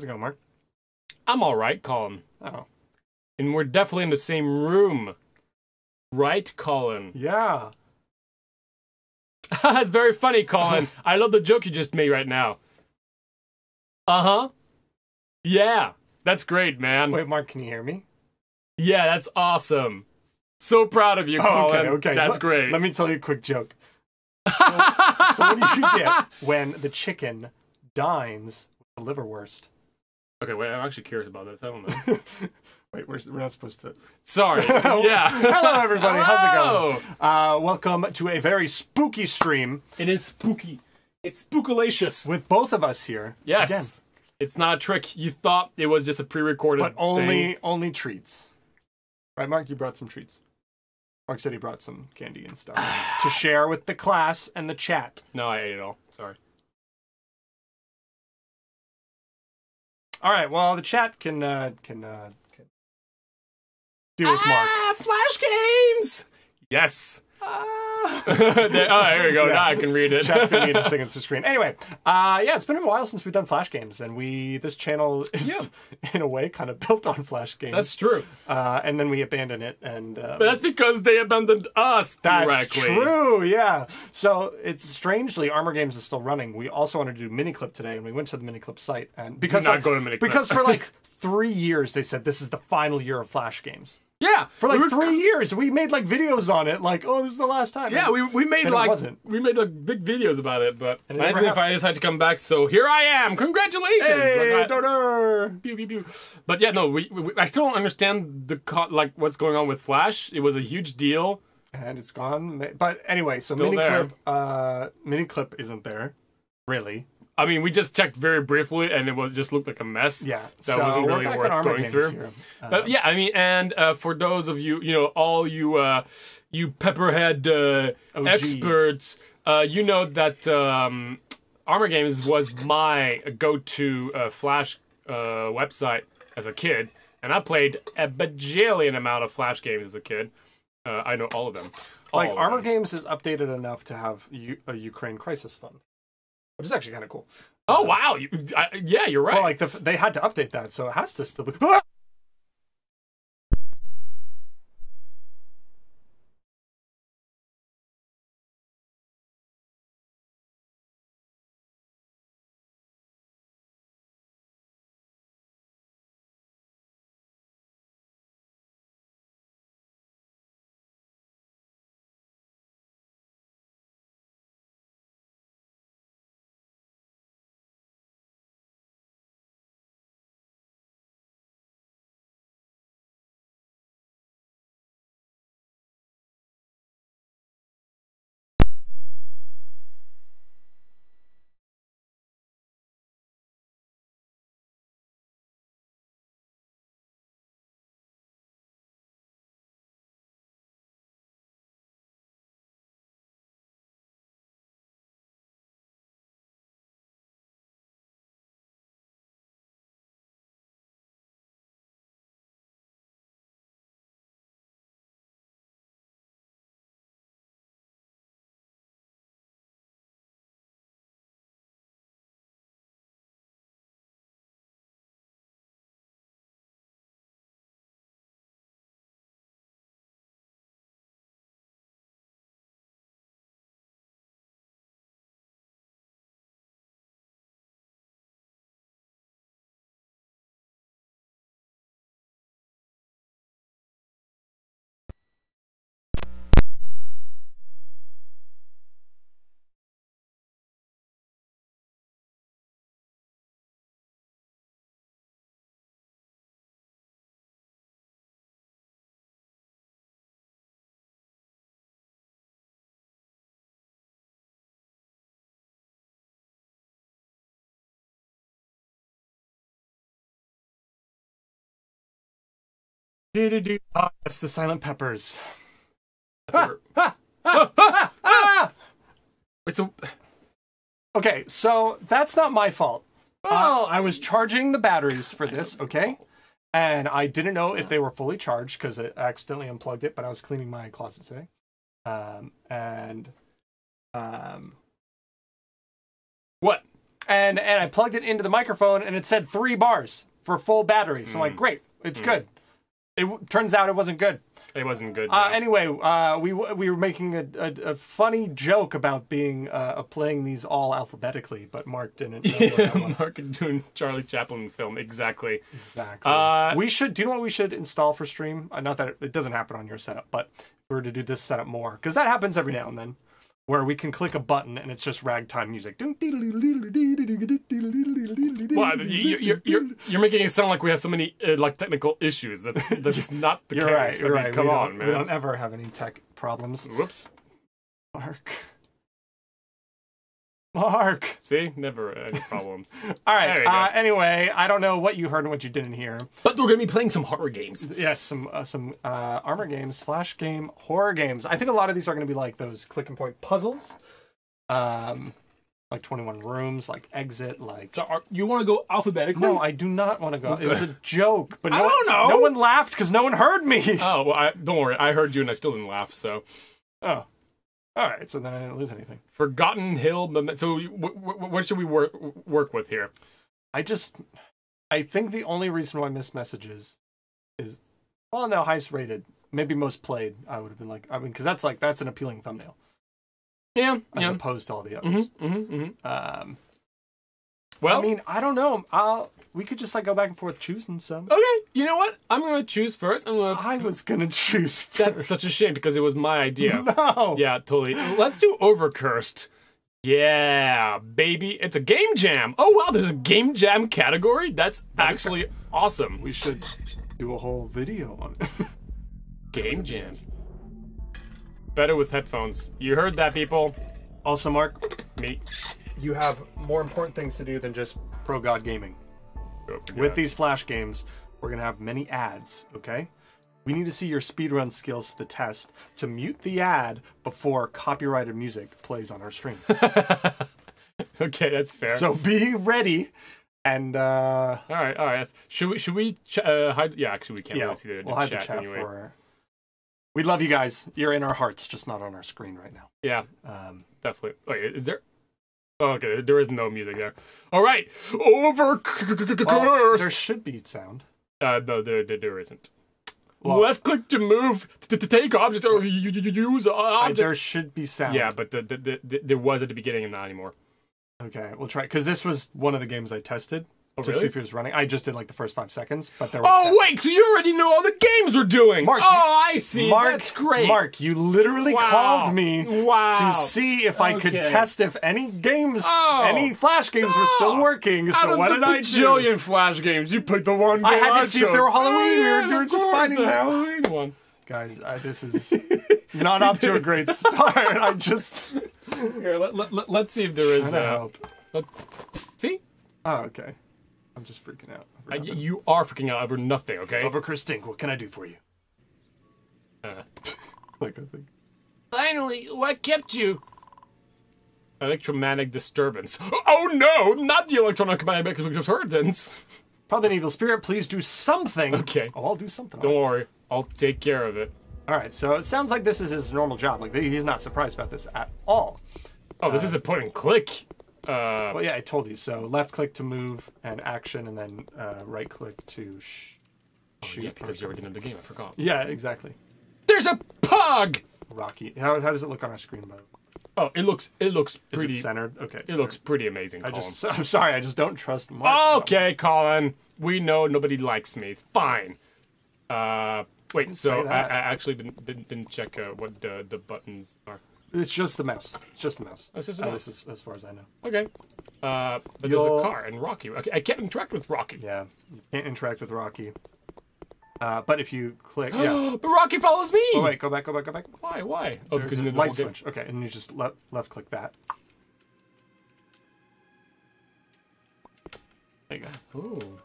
How's it going, Mark? I'm all right, Colin. Oh, And we're definitely in the same room. Right, Colin? yeah. That's very funny, Colin. I love the joke you just made right now. Uh huh. Yeah. That's great, man. Wait, Mark, can you hear me? Yeah, that's awesome. So proud of you, Oh, Colin. okay, okay. That's Let- great. Let me tell you a quick joke. So, what do you get when the chicken dines with the liverwurst? Okay, wait, I'm actually curious about this. I don't know. Wait, we're, we're not supposed to. Sorry. yeah. Hello, everybody. How's it going? Uh, welcome to a very spooky stream It is spooky. It's spookalacious. with both of us here. Yes. Again, It's not a trick. You thought it was just a pre-recorded but only thing. only treats. Right, Mark? You brought some treats. Mark said he brought some candy and stuff to share with the class and the chat. No, I ate it all. Sorry. All right. Well, the chat can uh, can, uh, can deal with Mark. Ah, flash games. Yes. Ah. there, oh, here we go. Yeah. Now I can read it. Chat's gonna be interesting through screen. Anyway, uh, yeah, it's been a while since we've done Flash games, and we this channel is Yeah. in a way kind of built on Flash games. That's true. uh, and then we abandon it, and um, But that's because they abandoned us. that's theoretically. true. Yeah. So it's strangely Armor Games is still running. We also wanted to do Miniclip today, and we went to the Miniclip site, and because not like- go to Miniclip. because for like three years they said this is the final year of Flash games. Yeah. For like we were- three years, we made like videos on it, like, oh, this is the last time. Yeah, we, we made like wasn't. we made like big videos about it, but it happened. I decided to come back, so here I am. Congratulations! Hey, Like, I- pew, pew, pew. But yeah, no, we, we I still don't understand the like what's going on with Flash. It was a huge deal. and it's gone. But anyway, so Still mini there. clip, uh, mini clip isn't there, really. I mean, we just checked very briefly, and it was just looked like a mess. Yeah, that so wasn't really worth going through. Uh, But yeah, I mean, and uh, for those of you, you know, all you uh, you pepperhead uh, OGs. experts, uh, you know that um, Armor Games was my go-to uh, Flash uh, website as a kid, and I played a bajillion amount of Flash games as a kid. Uh, I know all of them. All like of Armor them. Games is updated enough to have U- a Ukraine crisis fund, which is actually kind of cool. Oh wow! You, I, yeah, you're right. Well, like the, they had to update that, so it has to still be. Ah! Do-do-do. Ah, That's the Silent Peppers. Thought- Ah! Wait, so Okay, so that's not my fault. Uh, Oh. I was charging the batteries for this, okay? And I didn't know if they were fully charged because I accidentally unplugged it, but I was cleaning my closet today. Um, and um, what? and and I plugged it into the microphone, and it said three bars for full battery. So I'm Mm. like, great, it's good. It w- turns out it wasn't good. It wasn't good. Uh, anyway, uh, we we were making a, a, a funny joke about being uh, playing these all alphabetically, but Mark didn't know what that was. Mark doing Charlie Chaplin film exactly. Exactly. Uh, we should. Do you know what we should install for stream? Uh, not that it, it doesn't happen on your setup, but if we were to do this setup more, because that happens every now and then, where we can click a button and it's just ragtime music. Well, you, you're, you're you're making it sound like we have so many uh, like technical issues. That's that's not the You're case. right. You're mean, right. Come we on, man. We don't ever have any tech problems. Whoops. Mark. Mark. See, never any problems. All There right. we go. Uh, anyway, I don't know what you heard and what you didn't hear. but we're gonna be playing some horror games. Yes, some uh, some uh, armor games, flash game, horror games. I think a lot of these are going to be like those click and point puzzles, um, like Twenty One Rooms, like Exit, like. So are, you want to go alphabetically? No, I do not want to go. It was a joke, but no, I don't know. no one laughed because no one heard me. Oh well, I, don't worry. I heard you and I still didn't laugh. So oh, all right. So then I didn't lose anything. Forgotten Hill. So w- w- what should we work work with here? I just, I think the only reason why I missed messages is, well, no, highest rated, maybe most played. I would have been like, I mean, because that's like that's an appealing thumbnail Yeah, as yeah. opposed to all the others. Mm-hmm, mm-hmm, mm-hmm. Um, Well, I mean, I don't know. I'll, we could just like go back and forth choosing some. okay. You know what? I'm gonna choose first. I'm gonna. I was gonna choose. That's such a shame because it was my idea. no. Yeah, totally. Let's do Overcursed. Yeah, baby. It's a game jam. Oh, wow, there's a game jam category? That's actually awesome. We should do a whole video on it. Game jams. Better with headphones. You heard that, people. also, Mark, Me. You have more important things to do than just pro god gaming. With these flash games, we're gonna have many ads. Okay. We need to see your speedrun skills to the test to mute the ad before copyrighted music plays on our stream. Okay, that's fair. so be ready. And uh all right, all right. Should we? Should we? Ch- uh, hide? Yeah, actually, we can't yeah, really see the, the we'll hide chat, the chat anyway. for. We love you guys. You're in our hearts, just not on our screen right now. Yeah, Um, definitely. Wait, is there? Oh, okay, there is no music there. All right, over well, there should be sound. Uh, no, there, there, there isn't. Well- Left click to move to, to take object or use I- object. there should be sound. yeah, but the, the, the, the, there was at the beginning and not anymore. Okay, we'll try because this was one of the games I tested Oh, to really? see if he was running. I just did like the first five seconds, but there was. Oh sound. wait, so you already know all the games we're doing? Mark, oh, I see. Mark, That's great. Mark, you literally Wow. called me Wow. to see if I could test if any games, Oh. any flash games were still Oh. working. Out So what did I do? bajillion flash games, you picked the one. I had to see if they were Halloween. We were Oh, doing of just finding the. Halloween one. Guys, I, this is not off to a great start. I just Here, let, let, let, let's see if there is. Uh, help. let's, see, Oh, okay. I'm just freaking out. Uh, over y- you are freaking out over nothing. Okay. Overcursed Inc, what can I do for you? Uh, Like I think. Finally, what kept you? Electromagnetic disturbance. Oh no, not the electromagnetic disturbance. Probably an evil spirit. Please do something. Okay. Oh, I'll do something. Don't worry, I'll take care of it. All right. So it sounds like this is his normal job. Like he's not surprised about this at all. Oh, this is a point and click. Uh, Well, yeah, I told you. So left click to move and action, and then uh, right click to sh- shoot. yeah, because you already know the game. I forgot. Yeah, exactly. There's a pug. Rocky. How, how does it look on our screen, though? Oh, it looks it looks pretty. it centered? Okay. it looks pretty amazing. I just I'm sorry. I just don't trust Mark. Okay, Colin. We know nobody likes me. Fine. Uh, wait. So I, I actually didn't didn't, didn't check uh, what the the buttons are. It's just the mouse. It's just the mouse. It's just the Uh, mouse. this is as far as I know. Okay. Uh, but You'll- there's a car and Rocky. Okay, I can't interact with Rocky. Yeah, you can't interact with Rocky. Uh, but if you click, yeah. but Rocky follows me. Oh wait, go back, go back, go back. Why? Why? Oh, There's because a you light switch. Okay, and you just left left click that. There you go. Ooh.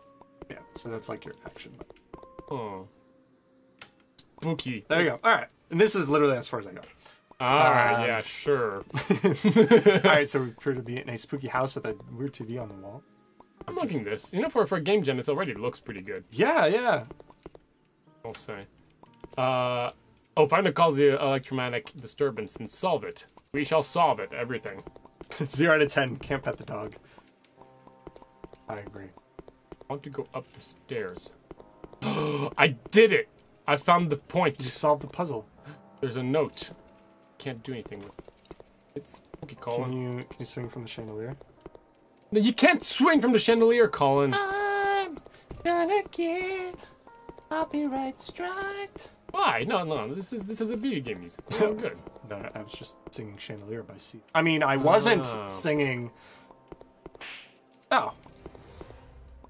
Yeah, so that's like your action. button. Oh. Spooky. There you go. All right, and this is literally as far as I go. All right. Um, yeah. Sure. All right, so we be in a spooky house with a weird TV on the wall. I'm liking this. You know, for for a game jam, it's already looks pretty good. Yeah, yeah. I'll say. Uh. Oh, find the cause of the electromagnetic disturbance and solve it. We shall solve it. Everything. Zero out of ten. Can't pet the dog. I agree. I want to go up the stairs. I did it! I found the You point. solved the puzzle. There's a note. Can't do anything with it. It's spooky, Colin. Can you can you swing from the chandelier? No, you can't swing from the chandelier, Colin. I'm gonna get copyright striked. Why? No, no. This is this is a video game music. We're good. No, I was just singing Chandelier by Sia. I mean, I wasn't Oh. singing. Oh,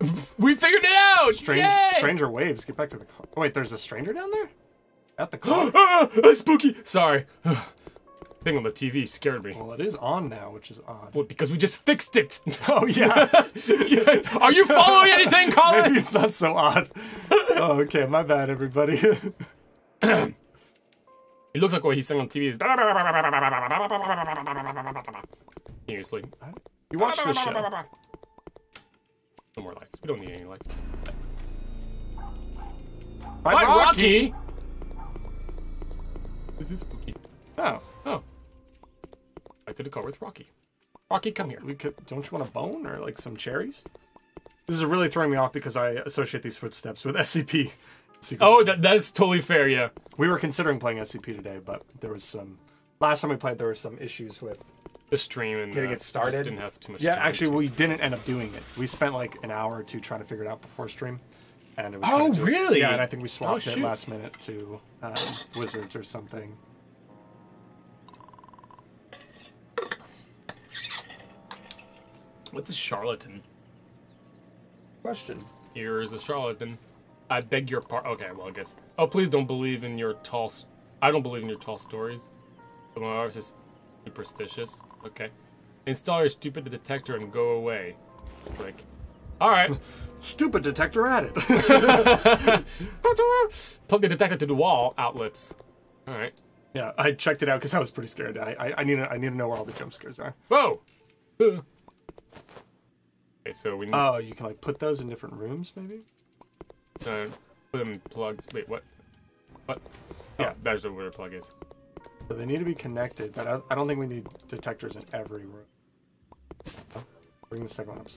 We figured it out. strange, Yay! stranger waves. Get back to the car. Oh, wait, there's a stranger down there. At the car. Ah, spooky. Sorry. Thing on the TV scared me. well, it is on now, which is odd. Well, because we just fixed it. Oh yeah. Are you following anything, Colin? Maybe it's not so odd. Oh, okay. My bad, everybody. It looks like what he's saying on TV is. Continuously. you watch this show. No more lights. We don't need any lights. Hi, Hi, Rocky. This is spooky. Oh, Oh. Back to the car with Rocky. Rocky, come here. we could. Don't you want a bone or like some cherries? This is really throwing me off because I associate these footsteps with SCP. Secret Oh, that that's totally fair. Yeah. We were considering playing SCP today, but there was some. Last time we played, there were some issues with. The stream and Getting uh, it started. Didn't have too much. Yeah, actually, we didn't end up doing it. We spent like an hour or two trying to figure it out before stream, and it was Oh, really? Yeah, and I think we swapped Oh, it last minute to um, Wizards or something. What's a charlatan? Question. Here is a charlatan. I beg your pardon. Okay, well, I guess. Oh, please don't believe in your tall. I don't believe in your tall stories. But my ours is superstitious. Okay. Install your stupid detector and go away. Like, All right. Stupid detector at it. Plug the detector to the wall outlets. All right. yeah, I checked it out because I was pretty scared. I, I I need to I need to know where all the jump scares are. Whoa. okay, so we need Oh, you can like put those in different rooms, maybe. uh, put them in plugs. Wait, what? What? Yeah. Yeah, there's where the plug is. So they need to be connected, but I, I don't think we need detectors in every room. Oh, Bring the second one up.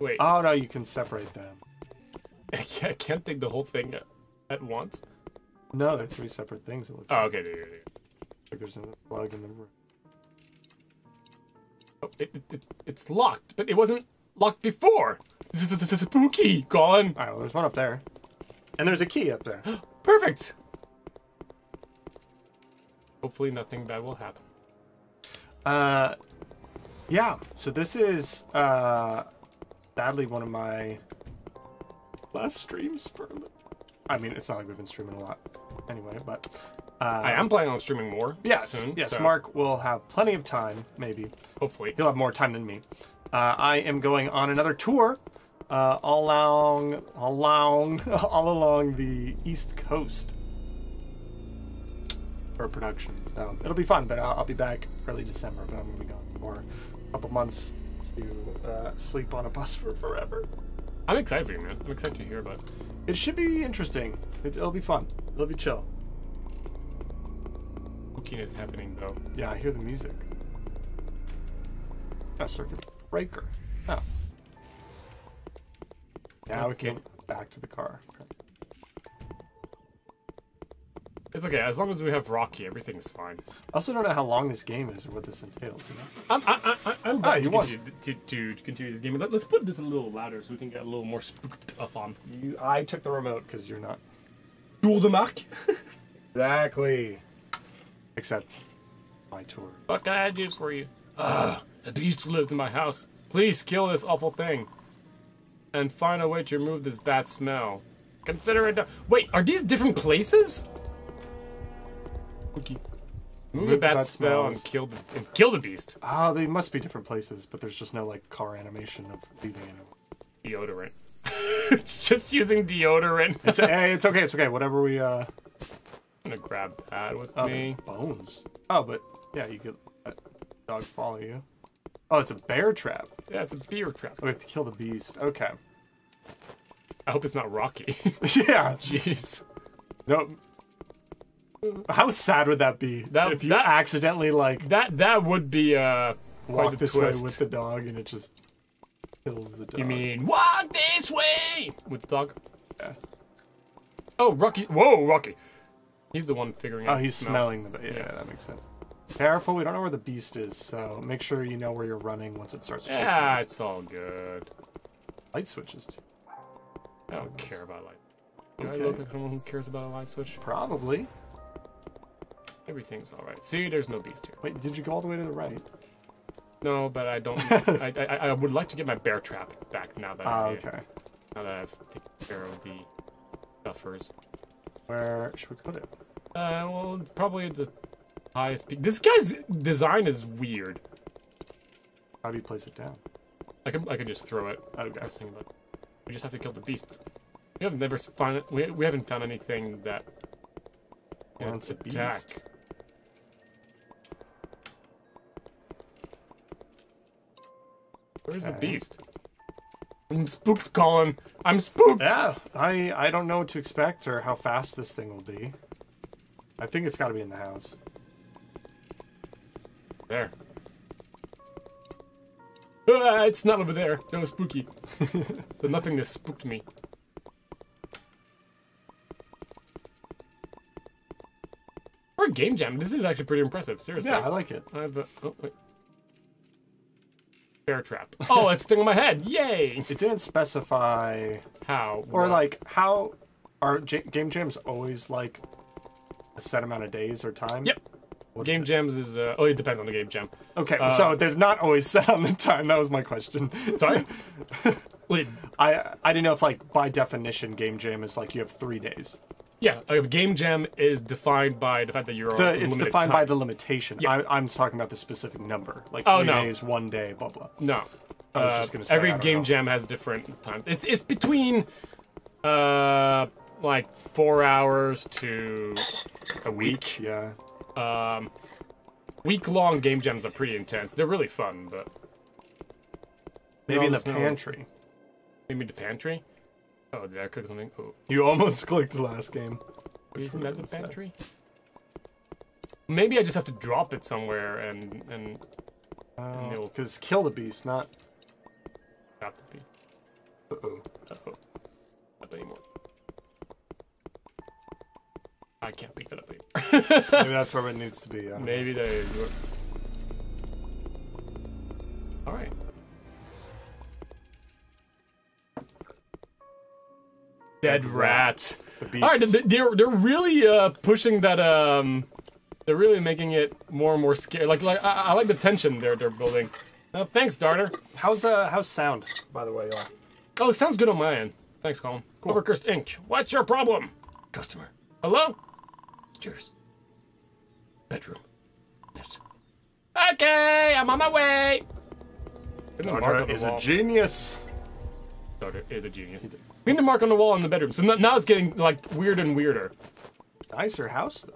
Wait, Oh no, you can separate them. I can't, I can't take the whole thing at, once. No, they're three separate things. It looks Oh, like. okay. Like there's a plug in the room. Oh, it, it, it, it's locked, but it wasn't locked before. This is, this is spooky, Colin. All right, well, there's one up there, and there's a key up there. Perfect. Hopefully, nothing bad will happen. Uh, yeah. So this is uh, sadly one of my last streams for. I mean, it's not like we've been streaming a lot anyway, but uh, I am planning on streaming more. Yes, soon, yes. so Mark will have plenty of time. Maybe Hopefully. he'll have more time than me. Uh, I am going on another tour, uh, all along, all along, all along the East Coast for production. So it'll be fun. But I'll, I'll be back early December. But I'm gonna be gone for a couple months to uh, sleep on a bus for forever. I'm excited for you, man. I'm excited to hear about. it. It should be interesting. It, it'll be fun. It'll be chill. Spookiness happening though. Yeah, I hear the music. A circuit breaker. Oh. Now we can get back to the car. It's okay as long as we have Rocky, everything's fine. I also don't know how long this game is or what this entails. You know? I'm I, I, I'm Ah, you to, to, to, to continue this game. Let, us put this a little louder so we can get a little more spooked up on. You, I took the remote because you're not. Duel de Mark. Exactly. Except my tour. What can I do for you? Ah, a beast lives in my house. Please kill this awful thing. And find a way to remove this bad smell. Consider it done. Wait, are these different places? Spooky. Remove Remove the bad bad smell and smells. kill the and kill the beast. Oh, they must be different places, but there's just no like car animation of leaving it. Deodorant. it's just using deodorant. It's, hey, it's okay. It's okay. Whatever we uh. I'm gonna grab that with Oh, me. bones. Oh, but yeah, you could let dog follow you. Oh, it's a bear trap. Yeah, it's a beer trap. We have to kill the beast. Okay. I hope it's not Rocky. yeah. Jeez. No. How sad would that be That- if you that- accidentally like That that would be uh quite walk this twist. way with the dog and it just kills the dog. You mean walk this way with the dog? Yeah. Oh, Rocky. Whoa, Rocky. He's the one figuring Oh, out. Oh, he's smell. smelling the. Yeah, that makes sense. Careful, we don't know where the beast is, so make sure you know where you're running once it starts chasing Yeah, us. it's all good. Light switches too. I don't care about light. Do Okay. I look like someone who cares about a light switch? Probably. Everything's all right. See, there's no beast here. Wait, did you go all the way to the right? No, but I don't. I, I I would like to get my bear trap back now that Ah, I, okay. now that I've taken care of the stuffers. Where should we put it? Uh, well, probably the highest peak. This guy's design is weird. How do you place it down? I can I can just throw it. Okay. Pressing, but we just have to kill the beast. We have never found we we haven't found anything that Wants a beast. Where's the beast? I'm spooked, Colin. I'm spooked. Yeah, I I don't know what to expect or how fast this thing will be. I think it's got to be in the house. There. Ah, it's not over there. That was spooky. the nothingness spooked me. For a game jam, this is actually pretty impressive. Seriously. Yeah, I like it. I have a. Oh, wait. Bear trap. Oh, it's thing on my head. Yay! It didn't specify How? or What? like how are j- game jams always like a set amount of days or time? Yep. What is Game it? jams is. Uh, oh, it depends on the game jam. Okay, uh, so they're not always set on the time. That was my question. Sorry? Wait. I I didn't know if like by definition game jam is like you have three days. Yeah, a game jam is defined by the fact that you're The, it's defined time. by the limitation. Yeah. I, I'm talking about the specific number, like Oh, three no. days, one day, blah blah. No. I was Uh, just gonna say, every game know. jam has different times. It's it's between uh like four hours to a week. Yeah. Um, week long game jams are pretty intense. They're really fun, but Maybe in the the pantry. maybe the pantry. Oh, did I click something? Oh, You almost clicked the last game. isn't that the pantry? Maybe I just have to drop it somewhere and and oh, they'll- Because kill the beast, not. drop the piece. Uh-oh. Oh, not anymore. I can't pick that up anymore. Maybe that's where it needs to be. Don't know. Maybe they. All right. Dead rat. All right, they- they're they're really uh, pushing that. Um, they're really making it more and more scary. Like like I, I like the tension they're they're building. Uh, thanks, Darter. How's uh how's sound, by the way, y'all? Oh, sounds good on my end. Thanks, Colin. Overcursed Inc. What's your problem? Customer. Hello? Cheers. Bedroom. Yes. Okay, I'm on my way. Didn't the mark on Audra the is a genius. Darter is a genius. Clean the mark on the wall in the bedroom. So now it's getting like weird and weirder. Nicer house though.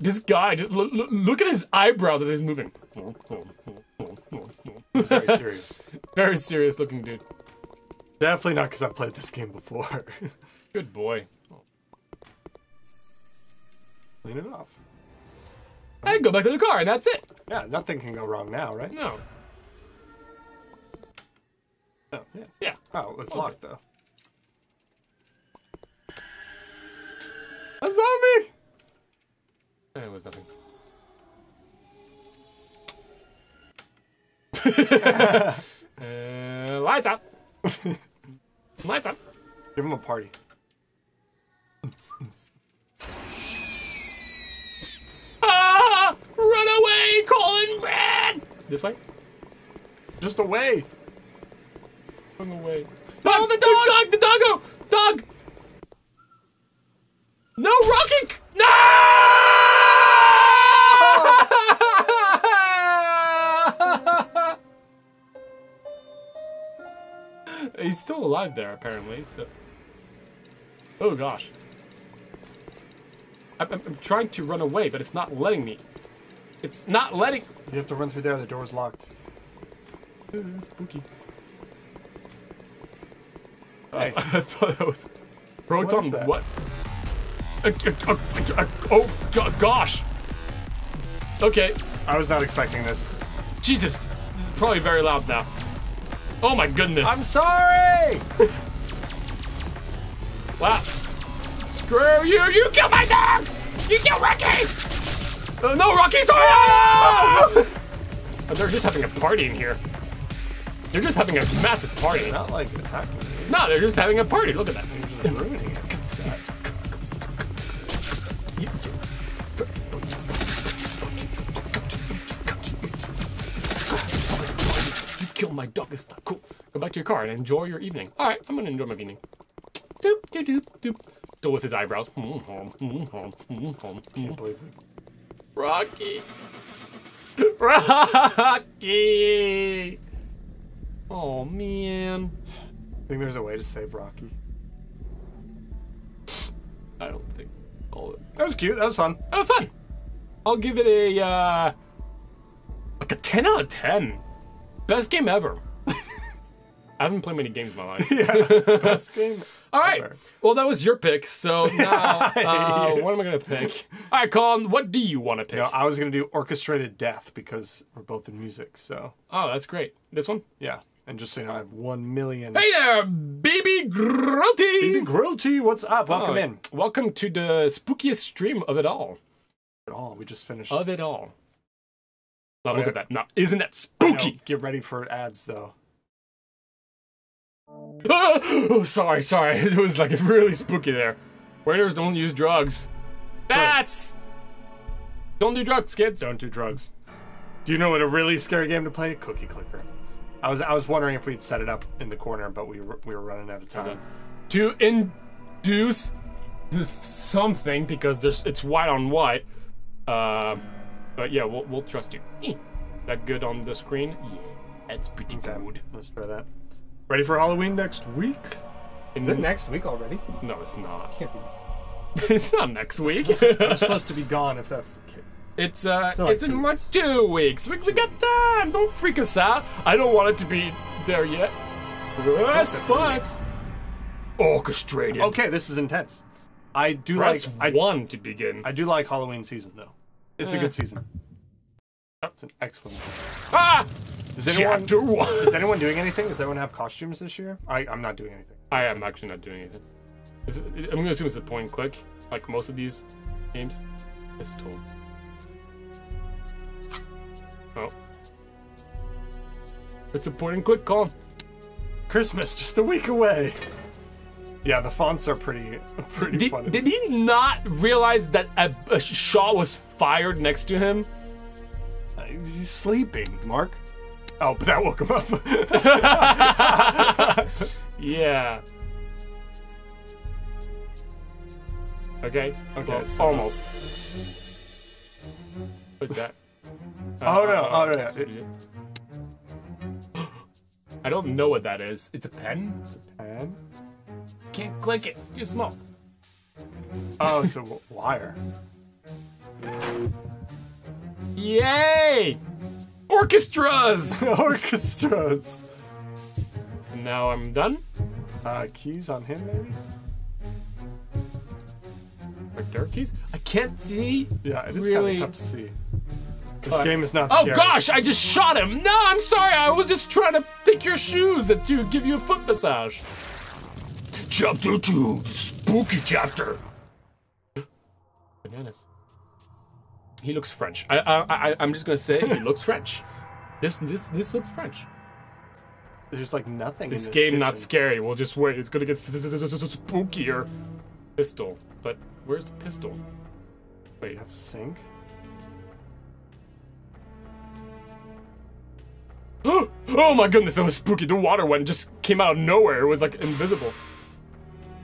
This guy just look, look, look at his eyebrows as he's moving. He's very serious. Very serious looking dude. Definitely not because I played this game before. Good boy. Clean it off. I go back to the car and that's it. Yeah, nothing can go wrong now, right? No. Yes. Yeah. Oh, it's Okay. locked though. A zombie! There was nothing. uh, lights up! lights up! Give him a party. Ah! Run away, Colin Brad! This way? Just away. Run away. No, Dog, the dog! The doggo! Dog! No rocking! No! He's still alive there, apparently. So, oh gosh, I'm, I'm, I'm trying to run away, but it's not letting me. It's not letting. You have to run through there. The door's locked. Spooky. Hey. I thought that was proton. What? Uh, oh gosh. Okay, I was not expecting this. Jesus. this is probably very loud now. Oh my goodness. I'm sorry. Wow. Screw you! You killed my dog! You killed Rocky! Uh, no, Rocky, sorry! Oh, they're just having a party in here. They're just having a massive party. Not like attacking me. No, they're just having a party. Look at that. You killed my dog. It's not cool. Go back to your car and enjoy your evening. All right, I'm gonna enjoy my evening. Doop, doop, doop, doop. Still with his eyebrows. Can't believe it. Rocky. Rocky. Oh man. Think there's a way to save Rocky? I don't think. Oh, That was cute. That was fun. that was fun. I'll give it a uh, like a ten out of ten. Best game ever. I haven't played many games in my life. Yeah. Best game. All right. Ever. Well, that was your pick. So now, uh, what am I gonna pick? All right, Colin. What do you want to pick? No, I was gonna do orchestrated death because we're both in music. So oh, that's great. This one. yeah. And just so you know, I have one million. Hey there, baby grunty. Baby Grillty, what's up? Welcome Oh, in. Welcome to the spookiest stream of it all. Oh, we just finished. Of it all. Now oh, look yeah. at that. Now, isn't that spooky? Get ready for ads, though. oh, sorry, sorry. It was like really spooky there. Waiters don't use drugs. That's. Don't do drugs, kids. Don't do drugs. Do you know what a really scary game to play? Cookie Clicker. I was I was wondering if we'd set it up in the corner, but we were, we were running out of time. Okay. To induce something because there's it's white on white. Uh, but yeah, we'll we'll trust you. That good on the screen? Yeah, that's pretty Okay, good. let's try that. Ready for Halloween next week? In Is it next week already? No, it's not. Can't be. it's not next week. I'm supposed to be gone if that's the case. It's uh, in like it's in like two weeks. We, we got time. Don't freak us out. I don't want it to be there yet. That's Except for Orchestrated. Okay, this is intense. I do Press like I, one to begin. I do like Halloween season though. It's a Eh. good season. It's an excellent season. ah, Does anyone chapter one. is anyone doing anything? Does anyone have costumes this year? I, I'm not doing anything. I am actually not doing anything. Is it, I'm gonna assume it's a point and click, like most of these games. It's tool. Oh. It's a point and click call. Christmas just a week away. Yeah, the fonts are pretty pretty Did, funny. did he not realize that a, a shot was fired next to him? Uh, He's sleeping, Mark. Oh, but that woke him up. Yeah. Okay. Okay, well, so- almost. What's that? Oh, no, oh, no. I don't know what that is. It's a pen? It's a pen? Can't click it. It's too small. oh, it's a wire. Yay! Orchestras! Orchestras. and now I'm done. Uh, keys on him, maybe. Are there keys? I can't see. Yeah, it is Really? kind of tough to see. This Uh, game is not. Oh gosh, I just shot him. No, I'm sorry. I was just trying to take your shoes and to give you a foot massage. Chapter 2, the spooky chapter. Bananas. He looks French. I, I, I, I'm just gonna say he looks French. This, this, this looks French. There's just like nothing. This this game not scary. We'll just wait. It's gonna get spookier. Pistol, but where's the pistol? Wait, you Have sink. oh my goodness, that was spooky. The water went just came out of nowhere. It was like invisible.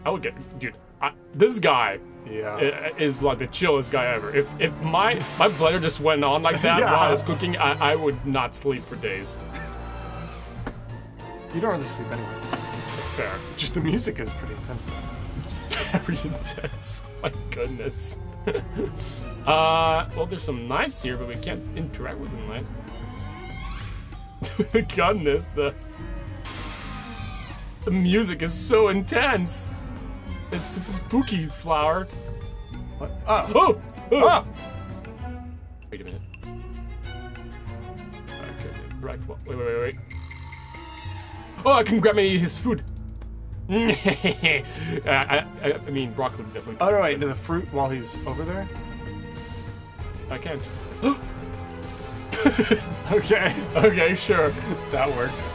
I would get, dude. I, this guy Yeah. is like the chillest guy ever. If if my my bladder just went on like that Yeah. while I was cooking, I, I would not sleep for days. you don't really sleep anyway. That's fair. Just the music is pretty intense. Though. Very intense. My goodness. uh, well, there's some knives here, but we can't interact with the knives. goodness, the the music is so intense. It's a spooky flower. What? Oh. Oh, oh. Ah! Wait a minute. Okay. Right. Wait, wait, wait, wait. Oh, I can grab me his food. I, I, I, mean, broccoli definitely. Oh no, wait, to the fruit while he's over there. I can't. Okay, okay, sure. that works.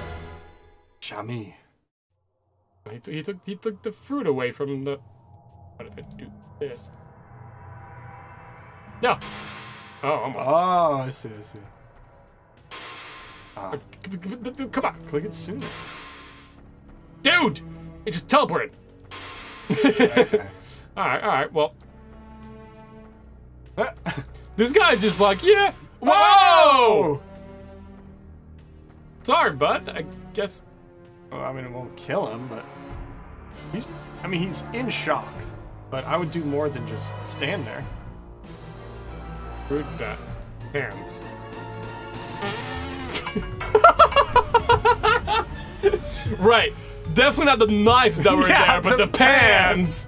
Shami. He, he took he took the fruit away from the. How did I do this? No. Oh, almost. Oh, I see, I see. Ah, Come on, click it soon. dude! It just teleported. Okay. All right, all right. Well, this guy's just like, yeah. Whoa! Sorry, bud. I guess. Well, I mean, it won't kill him, but he's. I mean, he's in shock. But I would do more than just stand there. Fruit bat. Hands. right. Definitely not the knives that were Yeah, there, but the the, pans.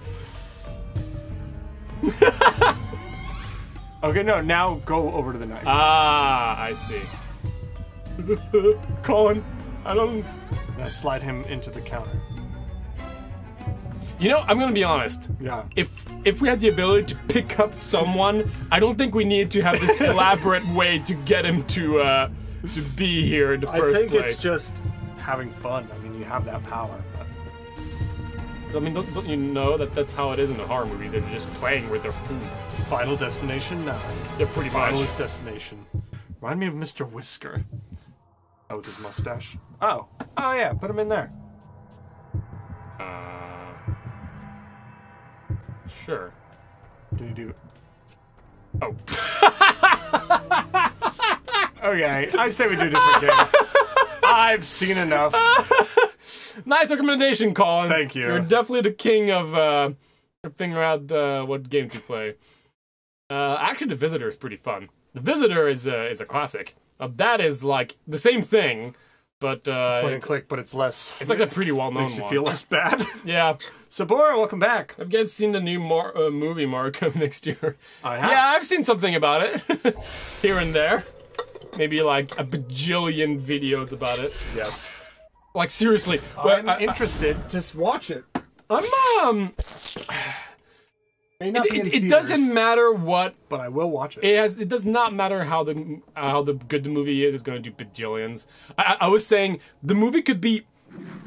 Okay, no, now go over to the knife. Ah, I see. Colin, I don't. now slide him into the counter. You know, I'm gonna be honest. Yeah. If if we had the ability to pick up someone, I don't think we need to have this elaborate way to get him to uh to be here in the I first think place. it's just having fun. I mean, you have that power. But I mean, don't, don't you know that that's how it is in the horror movies? They're just playing with their food. Final Destination 9. They're pretty much. Destination. Remind me of Mr. Whisker. Oh, with his mustache. Oh. Oh, yeah, put him in there. Uh, sure. Can you do Oh, Okay, I say we do a different game. I've seen enough. nice recommendation, Colin. Thank you. You're definitely the king of uh, figuring out uh, what game to play. Uh, actually, the Visitor is pretty fun. The Visitor is uh, is a classic. Uh, that is like the same thing, but uh, Point and click, but it's less. it's like a pretty well known makes you one. feel less bad. Yeah, Sabora, welcome back. have you guys seen the new Mar- uh, movie Mario coming next year? I have. Yeah, I've seen something about it here and there. Maybe like a bajillion videos about it. Yes. Like seriously, I'm I- I- interested. Just watch it. I'm um. May not It, it, it doesn't matter what but I will watch it. it has. It does not matter how the how the good the movie is. It's going to do bajillions. I, I I was saying the movie could be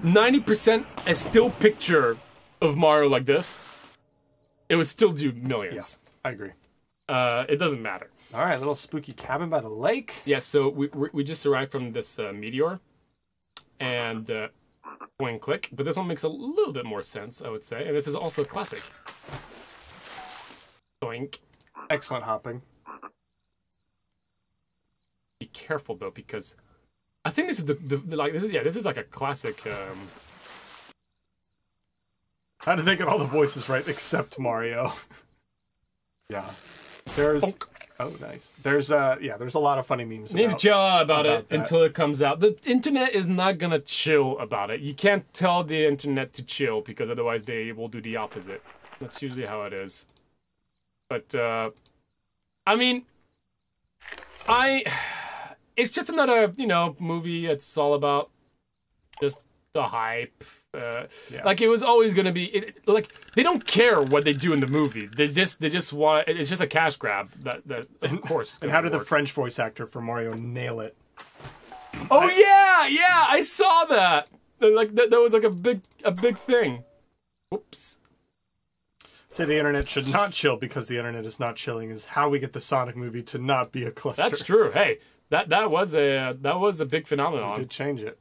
ninety percent a still picture of Mario like this. It would still do yeah, millions. I agree. Uh, it doesn't matter. All right, little spooky cabin by the lake. Yeah. So we we we just arrived from this uh, meteor, and uh, click. But this one makes a little bit more sense, I would say. And this is also a classic. Doink. Excellent hopping. Be careful though, because I think this is the, the, the like this is, yeah this is like a classic. Um, How did they get all the voices right except Mario? yeah. There's. Bonk. Oh, nice. There's uh yeah. There's a lot of funny memes. to About, about, about it that. until it comes out. The internet is not gonna chill about it. You can't tell the internet to chill because otherwise they will do the opposite. That's usually how it is. But uh, I mean, I it's just another you know movie. It's all about just the hype. Uh, Yeah. Like it was always gonna be it, like they don't care what they do in the movie. They just they just want it's just a cash grab. That that of course. and how did the. French voice actor for Mario nail it? Oh yeah, yeah, I saw that. Like that, that was like a big a big thing. Oops. Say the internet should not chill because the internet is not chilling. Is how we get the Sonic movie to not be a cluster. That's true. Hey, that that was a that was a big We phenomenon. did change it.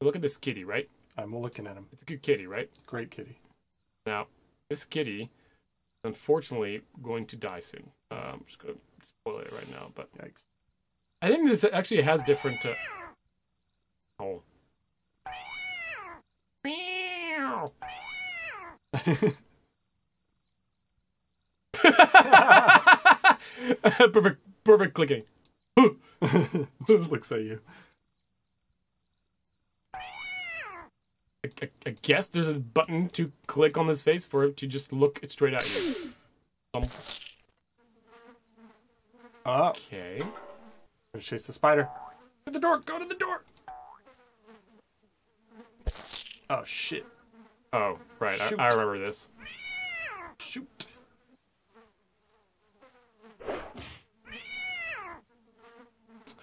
Look at this kitty, right? I'm looking at him. It's a good kitty, right? Great kitty. Now, this kitty, is unfortunately, going to die soon. Uh, I'm just gonna spoil it right now, but Yikes. I think this actually has different. Uh... Oh. Meow. perfect, perfect clicking. Just looks at you. I, I, I guess there's a button to click on this face for it to just look straight at you. Um, Oh, okay. gonna chase the spider. To the door. Go to the door. Oh shit! Oh, right. I, I remember this. Shoot. I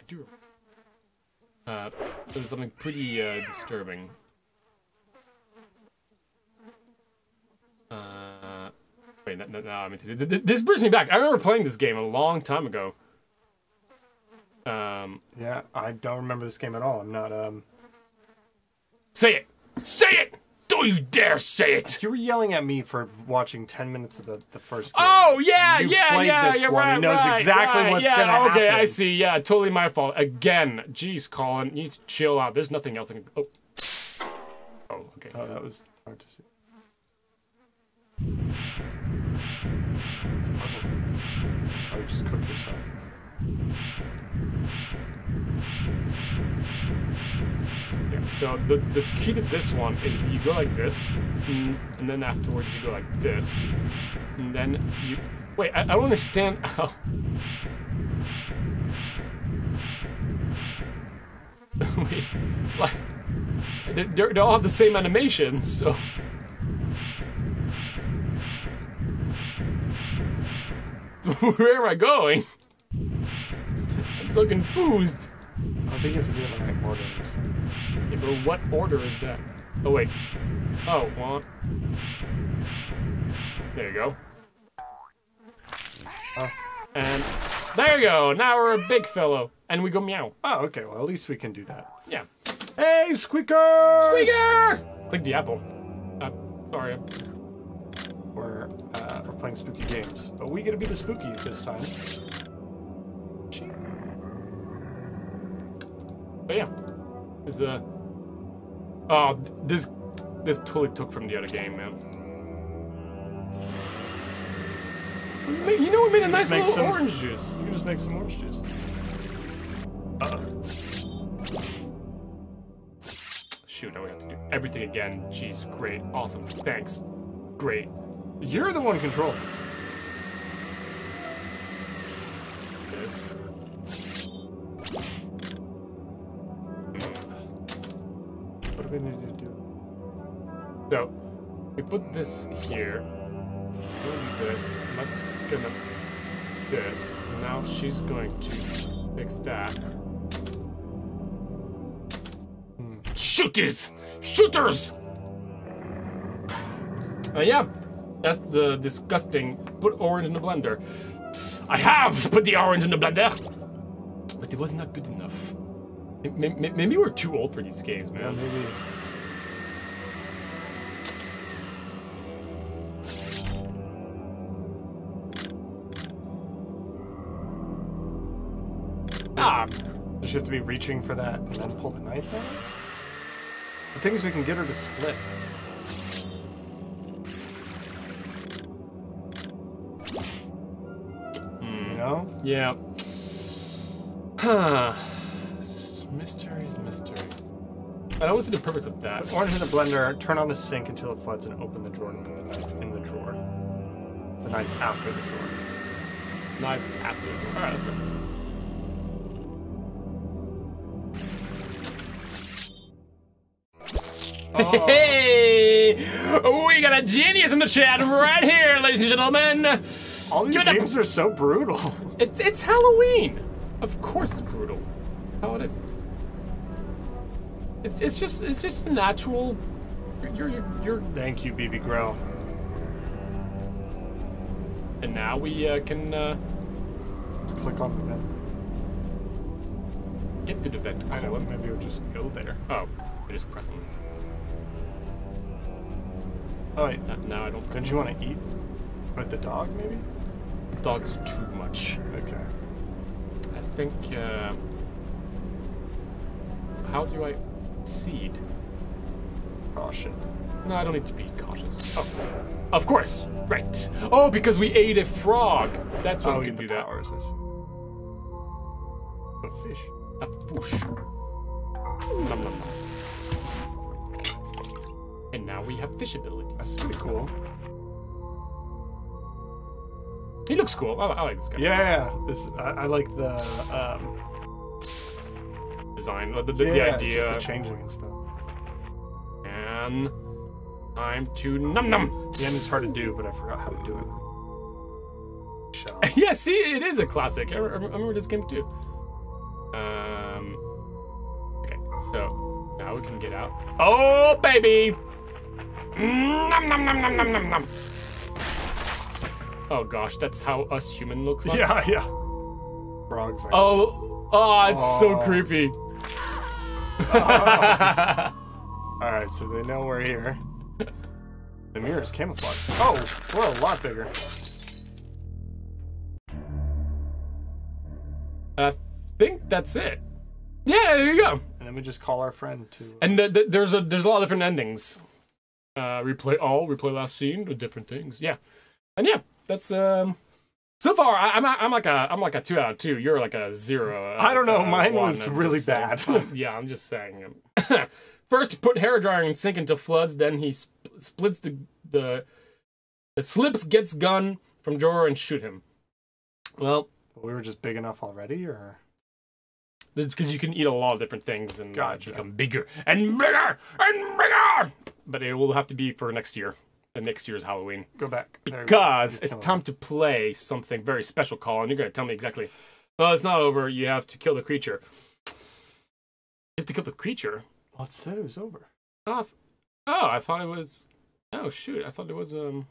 do. Uh, there was something pretty uh, disturbing. Wait, no, no, no, I mean, th- th- this brings me back. I remember playing this game a long time ago. Um, Yeah, I don't remember this game at all. I'm not. Um, say it, say it! Don't you dare say it! you were yelling at me for watching ten minutes of the, the first. Game. Oh yeah, You yeah, played yeah, this yeah, one. right, He knows right, exactly right, what's yeah, gonna Okay, I see. Yeah, totally my fault. Again, jeez, Colin, you need to chill out. There's nothing else I can. Oh, oh, okay. Oh, that was hard to see. It's a puzzle. Oh, you just cook yourself. Yeah, so the, the key to this one is you go like this, mm, and then afterwards you go like this, and then you. Wait, I, I don't understand how. Wait, like, they, they all have the same animations, so. Where am I going? I'm so confused. I think it's a it in order. Yeah, but what order is that? Oh wait. Oh, one. There you go. Oh. And there you go. Now we're a big fellow, and we go meow. Oh, okay. Well, at least we can do that. Yeah. Hey, Squeaker! Squeaker! Click the apple. Uh, sorry. We're uh, we're playing spooky games, but we get to be the spooky this time. But yeah. This is uh. Oh, this this totally took from the other game, man. Made- You know, we made a nice make little some- orange juice. You can just make some orange juice. Uh, Shoot, now we have to do everything again. Jeez, great, awesome, thanks, great. you're the one controlling. This. We need to do? So, we put this here. Do this. That's gonna this. Now she's going to fix that. Shooters! Shooters! Uh, yeah, that's the disgusting. Put orange in the blender. I have put the orange in the blender, but it was not good enough. Maybe, maybe we're too old for these games, man. maybe. Ah, Does she have to be reaching for that and then pull the knife out? The thing is, we can get her to slip. You know? Yeah. Huh. Mysteries, mysteries. I don't see the purpose of that. Orange in the blender, turn on the sink until it floods and open the drawer and put the knife in the drawer. The knife after the drawer. Knife after the door. Alright, let's go. Oh. Hey! We got a genius in the chat right here, ladies and gentlemen! All these Give games are so brutal. It's, it's Halloween! Of course it's brutal. How it is. It's, it's just it's just a natural. You're, you're, you're, Thank you, BB Grow. and now we uh, can uh, Let's click on the vent. get to the vent. I know, maybe we'll just go there. Oh, I just press on. Oh, wait. Now- Now I don't. Don't you want to eat with the dog, maybe? The Dog's too much. Okay. I think. Uh, how do I seed? Caution. No, I don't need to be cautious. Oh, of course, right. Oh, because we ate a frog. That's why Oh, we can do that. powers. A fish. A push. Nom, nom, nom. And now we have fish abilities. That's pretty cool. He looks cool. I, I like this guy. Yeah, this I, I like the um, design, the, the, the idea. just the changing and stuff. and time to num num. The end is hard to do, but I forgot how to do it. Yeah, see, it is a classic. I, I remember this game too. Um. Okay, so now we can get out. Oh, baby! Nom nom nom nom nom nom nom. Oh gosh, that's how us human looks like. yeah, yeah. Frogs. I Oh, oh, it's so Oh. creepy. Guess. All right, so they know we're here. The mirror is camouflaged. Oh, we're a lot bigger. I think that's it. Yeah, there you go. And then we just call our friend to. And th- th- there's a there's a lot of different endings. Uh, replay all, replay last scene with different things. Yeah, and yeah, that's um. So far, I, I'm I'm like a I'm like a two out of two. You're like a zero. I don't know, uh, mine was I'm really saying. bad. yeah, I'm just saying. First, put hair dryer and sink into floods. Then he sp- splits the the, the slips gets gun from drawer and shoot him. Well, we were just big enough already, or because you can eat a lot of different things and uh, become bigger and bigger and bigger. But it will have to be for next year, next year's Halloween, go back There we go. because it's time to play something very special. Colin, you're gonna tell me exactly. Well, it's not over. You have to kill the creature. You have to kill the creature. Well, it said it was over. Oh, I oh, I thought it was. Oh shoot! I thought it was. Um,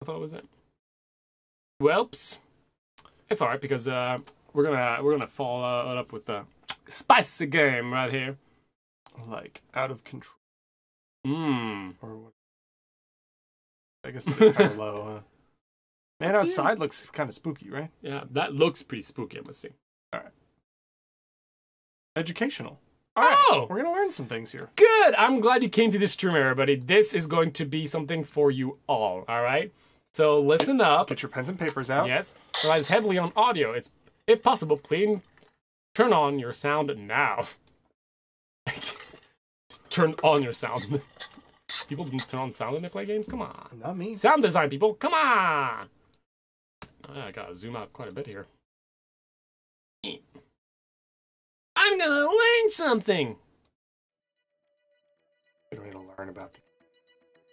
I thought it was it. Welps, it's all right because uh, we're gonna we're gonna follow it up with a spicy game right here. Like out of control, Mmm. or what? I guess it's kind of low. Huh? Man, up to you. outside looks kind of spooky, right? Yeah, that looks pretty spooky. I must say. All right. Educational. All right, Oh! we're gonna learn some things here. Good. I'm glad you came to this stream, everybody. This is going to be something for you all. All right. So listen up. Get your pens and papers out. Yes, relies heavily on audio. It's, if possible, please turn on your sound now. turn on your sound. people didn't turn on sound when they play games. Come on, Not me. sound design people. Come on. Oh, I gotta zoom out quite a bit here. I'm gonna learn something. Don't need to learn about the,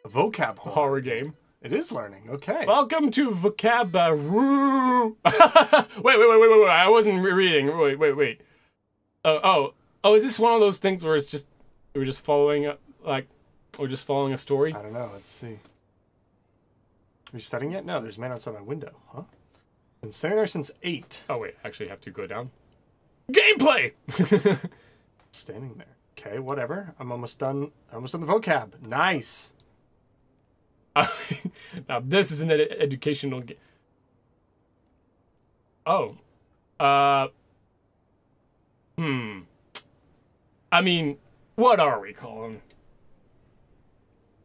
the vocab horror. Horror game. It is learning. Okay. Welcome to Vocabulary. wait, wait, wait, wait, wait, wait. I wasn't re- reading. Wait, wait, wait. Oh, oh, oh. Is this one of those things where it's just we're just following up like we're just following a story? I don't know. Let's see. Are you studying yet? No, there's a man outside my window. Huh? Been standing there since eight. Oh wait, actually have to go down. Gameplay. Standing there. Okay, whatever. I'm almost done. Almost done the vocab. Nice. now this is an ed- educational. Ga- oh, uh, hmm. I mean, what are we calling?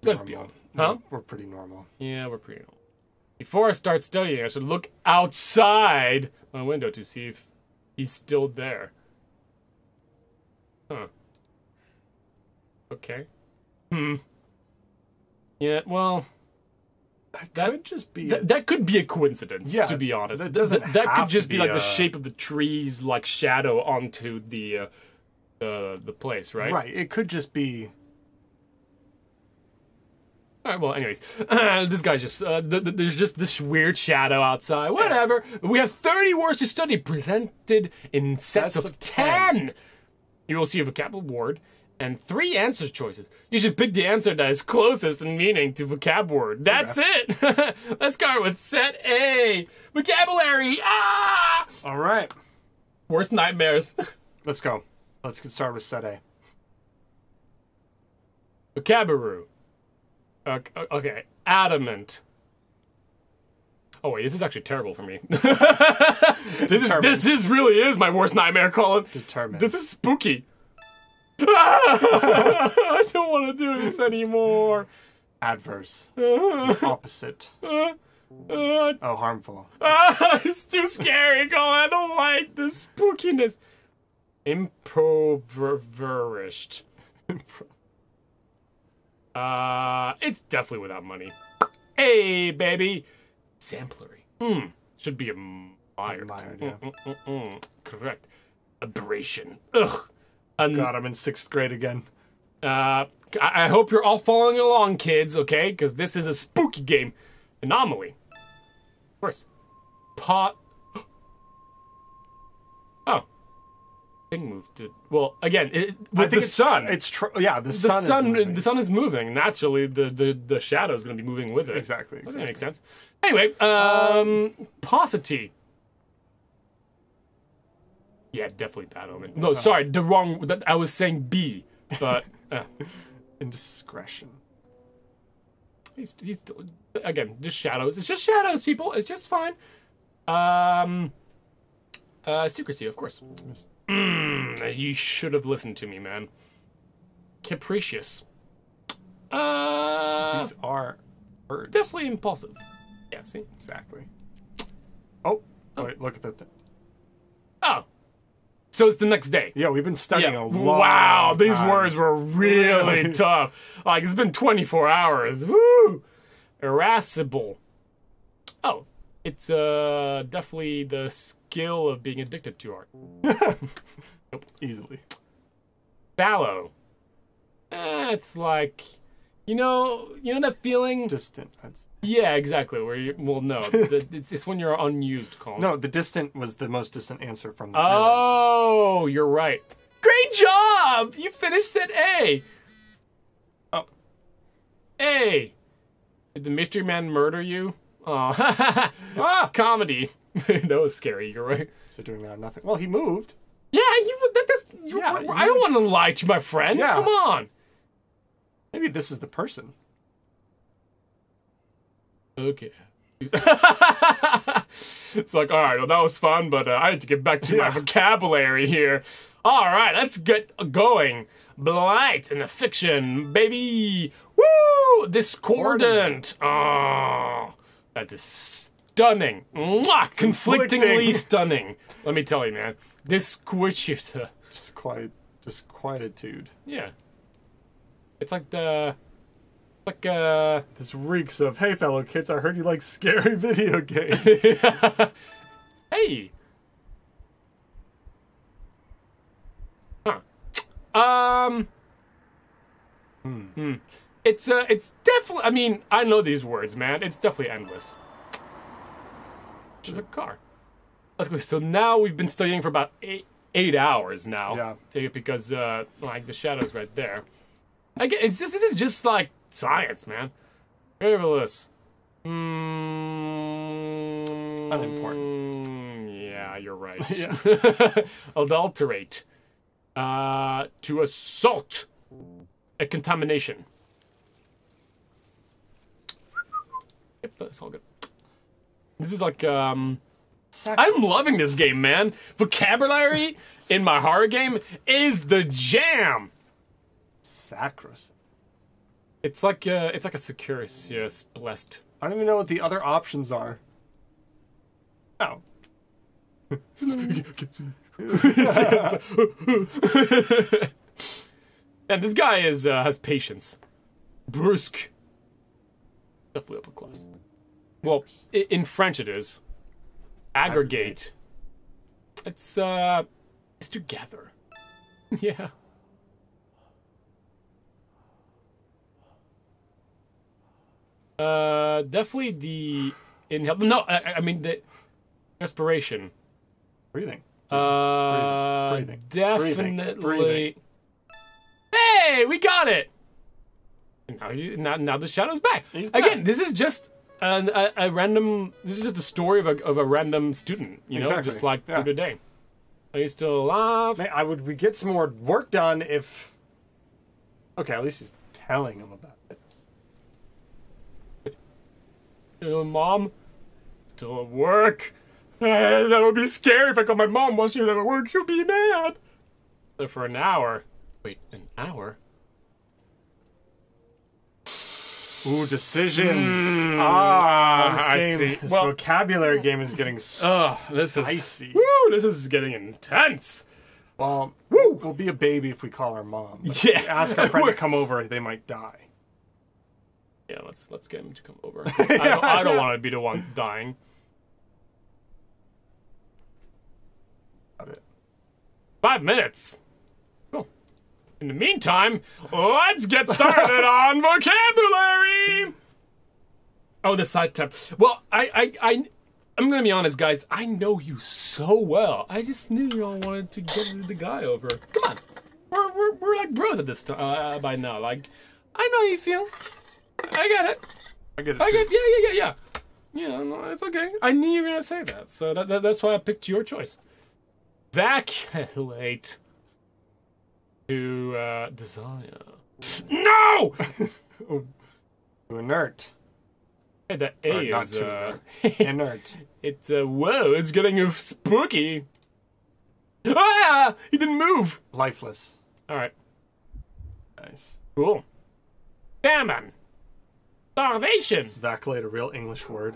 Let's be honest, huh? We're pretty normal. Yeah, we're pretty old. Before I start studying, I should look outside my window to see if he's still there. Huh. Okay. Hmm. Yeah, well, That, That- could just be. th- that could be a coincidence, Yeah, to be honest. that Th- th- doesn't that could have to just be, be like the shape of the trees, like shadow onto the uh, the the place, right? right. It could just be. All right. Well, anyways, this guy's just uh, th- th- there's just this weird shadow outside. Whatever. We have 30 words to study presented in sets, Sets of, of 10. 10. You will see a vocabulary word and three answer choices. You should pick the answer that is closest in meaning to vocab word. That's it. Let's start with set A. Vocabulary. Ah! All right. Worst nightmares. Let's go. Let's get started with set A. Vocabulary. Ok- Okay. Adamant. Oh wait, this is actually terrible for me. this is this is really is my worst nightmare, Colin. Determined. This is spooky. I don't want to do this anymore. Adverse. Uh, Opposite. uh, uh, Oh, harmful. ah, it's too scary, Colin. I don't like the spookiness. Impoverished. Uh, it's definitely without money. Hey, baby. Samplery. Hmm. Should be admired. Admired, yeah. Mm, mm, mm, mm. Correct. Aberration. Ugh. And, God, I'm in sixth grade again. Uh, I I hope you're all following along, kids, okay? Because this is a spooky game. Anomaly. Of course. Pot. Oh. Thing moved. To, well, again, it, I with think the it's sun. It's tr- yeah, the, the sun. sun, is moving. the sun is moving. Naturally, the the the shadow is going to be moving with it. Exactly. Doesn't exactly. make sense. Anyway, um, paucity. Yeah, definitely bad omen. No, sorry, the wrong. That I was saying B, but uh, Indiscretion. he's he's still, again just shadows. It's just shadows, people. It's just fine. Um, uh, secrecy, of course. Mm, you should have listened to me, man. Capricious. Uh, These are definitely impulsive. Yeah, see. Exactly. Oh, oh. wait, look at that thing. Oh, so it's the next day. Yeah, we've been studying Yeah. a long Wow, these words were really Really? tough. Like it's been 24 hours. Woo! Irascible. Oh, it's uh definitely the skill of being addicted to art. easily. Fallow. Eh, it's like you know, you know that feeling. Distant. That's Yeah, exactly. Where you well, no, the, it's, it's when you're unused, Colin. no. The distant was the most distant answer from the. Oh, you're right. Great job! You finished set A. Oh. A. Did the mystery man murder you? Oh. ah, comedy. that was scary, you're right. So doing now nothing. Well, he moved. Yeah, you, that, that's, you, Yeah, I don't want to lie to my friend. Yeah. Come on. Maybe this is the person. Okay. it's like, all right, well, that was fun, but uh, I had to get back to my vocabulary here. All right, let's get going. Blight in the fiction, baby. Woo! Discordant. Oh, that is stunning. Mwah! Conflictingly Conflicting. stunning. Let me tell you, man. This Disquisitive. Just quiet. Disquietude. Yeah. It's like the. Like, uh. This reeks of. Hey, fellow kids! I heard you like scary video games. Hey. Huh. Um. Hmm. It's uh, it's definitely. I mean, I know these words, man. It's definitely endless. There's a car. Let's go. So now we've been studying for about eight eight hours now. Yeah. Take it because uh, like the shadows right there. Again, it's just this is just like science, man. Marvelous. Mm, Unimportant. Yeah, you're right. Yeah. Adulterate. Uh, to assault. A contamination. That's all good. This is like um. I'm loving this game, man. Vocabulary in my horror game is the jam. Sacrosanct. It's like uh, it's like a Securus blessed. I don't even know what the other options are. Oh. and this guy is uh, has patience. Brusque. Definitely upper class. Well, in French it is. Aggregate. It's uh, it's to gather. yeah. Uh, definitely the inhale. No, I, I mean the respiration. Breathing. Uh, Breathing. definitely. Breathing. Hey, we got it. And now you now, now the shadow's back. Back. Again, this is just an, a, a random. This is just a story of a of a random student. You know, Exactly. just like Yeah. through the day. Are you still alive? Man, I would we get some more work done if. Okay, at least he's telling him about it. Mom, still at work. That would be scary if I call my mom while she was at work. She'll be mad. So for an hour. Wait, an hour? Ooh, decisions. Mm, ah, this I see. this Well- vocabulary game is getting. Oh, this is Spicy. Woo, this is getting intense. well, woo, we'll be a baby if we call our mom. But Yeah. ask our friend to come over, they might die. Yeah, let's let's get him to come over. I don't, I don't want to be the one dying. Five minutes. In the meantime, let's get started on vocabulary. Oh, the side tab. Well, I, I, I, I'm gonna be honest, guys. I know you so well. I just knew you all wanted to get the guy over. Come on, we're we're, we're like bros at this time uh, by now. Like, I know how you feel. I get it. I get it. I get. Yeah, yeah, yeah, yeah. Yeah, no, it's okay. I knew you were gonna say that, so that, that that's why I picked your choice. Vacillate to uh, desire. No. To Inert. Hey, the Or A not is too uh, Inert. it's uh, whoa, it's getting spooky. Ah, he didn't move. Lifeless. All right, Nice. cool. Famine, starvation, Is vacillate a real English word?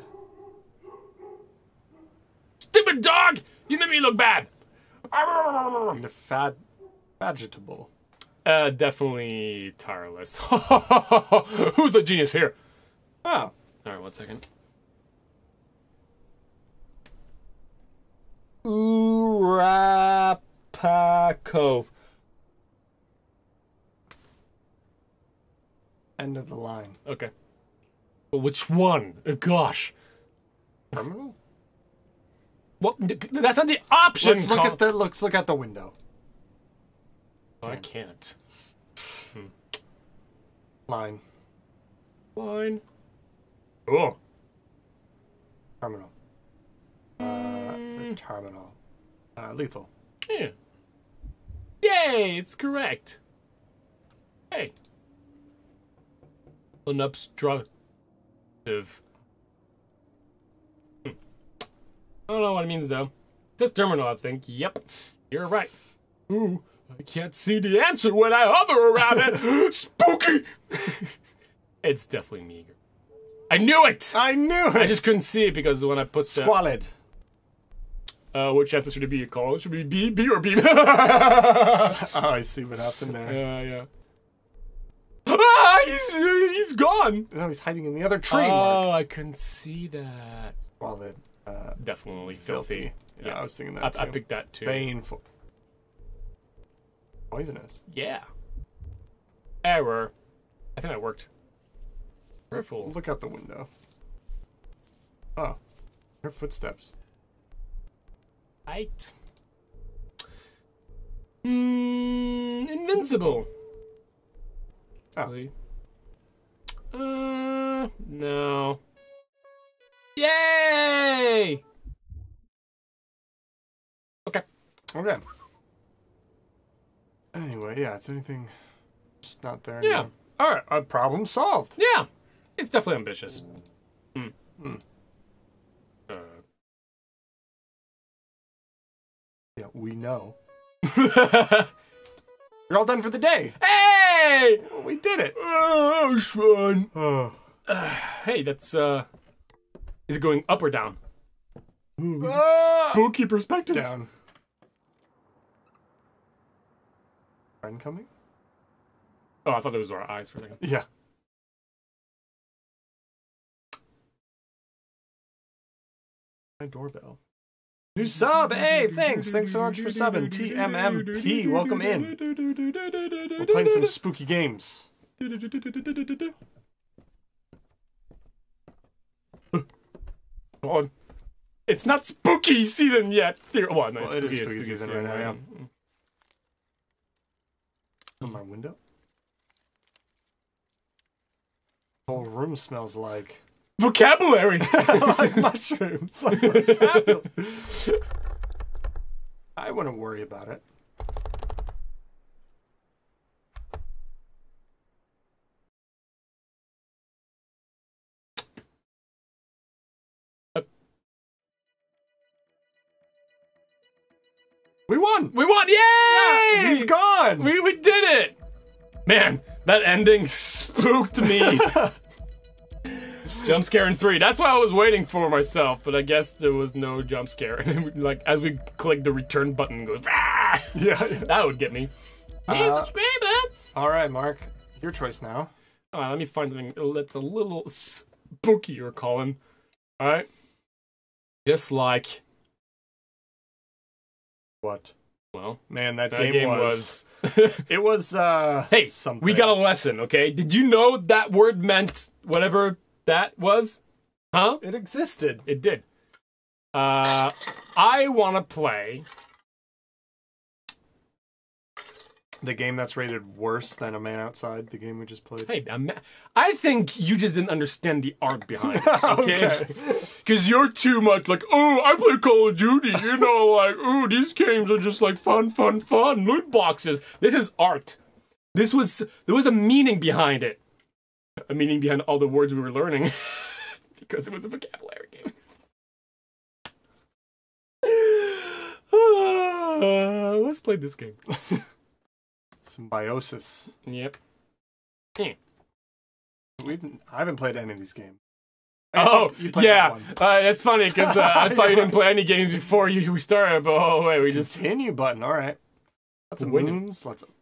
stupid dog. You made me look bad. And a fad vegetable. Uh, definitely tireless. Who's the genius here? Oh. All right, one second. Urapakov. End of the line. Okay. But which one? Uh, gosh. Terminal? Well, th- th- that's not the option. Let's look Colin. at the let's look at the window. Oh, I can't. Line. Fine. Oh. Terminal. Uh, the terminal. Uh, lethal. Yeah. Yay! It's correct. Hey. Unobstructive. Hmm. I don't know what it means though. It says terminal, I think. Yep. You're right. Ooh, I can't see the answer when I hover around it. Spooky! it's definitely meager. I knew it! I knew it. I just couldn't see it because when I put the. squalid. Uh, which answer should it be? Call? Should it be B, B or B? Oh, I see what happened there. Yeah, yeah. Ah, he's he's gone. No, he's hiding in the other tree. Oh, Mark. I couldn't see that. Squalid. Uh, Definitely filthy. yeah, I was thinking I, that I too. picked that too. Baneful. Poisonous. Yeah. Error. I think that worked. Careful. Look out the window. Oh, her footsteps. Right. Mm, invincible. Oh. Uh, no. Yay! Okay. Okay. Anyway, yeah, it's anything just not there Yeah. anymore. All right, a problem solved. Yeah, it's definitely ambitious. Hmm. Hmm. Uh, Yeah, we know. You're all done for the day. hey! We did it. Oh, that was fun. Oh. Hey, that's uh, is it going up or down? Ah! Spooky perspective. Down. Friend coming? Oh, I thought those were our eyes for a second. Yeah. My doorbell. New sub. Hey, thanks. Thanks so much for subbing. TMMP. Welcome in. We're playing some spooky games. on. It's not spooky season yet. Theor- well, no, Well, it is spooky, spooky season right now, yeah. On my window. Whole room smells like Vocabulary. like mushrooms. Like vocabulary. I wouldn't worry about it. We won. we won! Yay! He's gone. We we did it! Man, that ending spooked me. jump scare in three. That's what I was waiting for myself, but I guess there was no jump scare. And like as we click the return button, goes. "Ah!" yeah. yeah. That would get me. Hey, Uh, subscribe, All right, Mark. Your choice now. All right, let me find something that's a little spookier, Colin. All right, just like What? Well, Man, that, that game, game, was, was. It was. uh hey, something. we got a lesson, okay? Did you know that word meant whatever that was? Huh? It existed. It did. Uh, I want to play. The game that's rated worse than A Man Outside. The game we just played. Hey, I'm, I think you just didn't understand the art behind it, okay? Okay. Because you're too much like, oh, I play Call of Duty, you know, like, oh, these games are just like fun, fun, fun, loot boxes. This is art. This was, there was a meaning behind it. A meaning behind all the words we were learning. because it was a vocabulary game. Uh, let's play this game. Symbiosis. Yep. We've. I haven't played any of these games. Oh, You that yeah. one. Uh, that's funny because uh, I thought you didn't play any games before you we started, but oh wait, we just. Continue button. All right. Lots of moons. Lots of.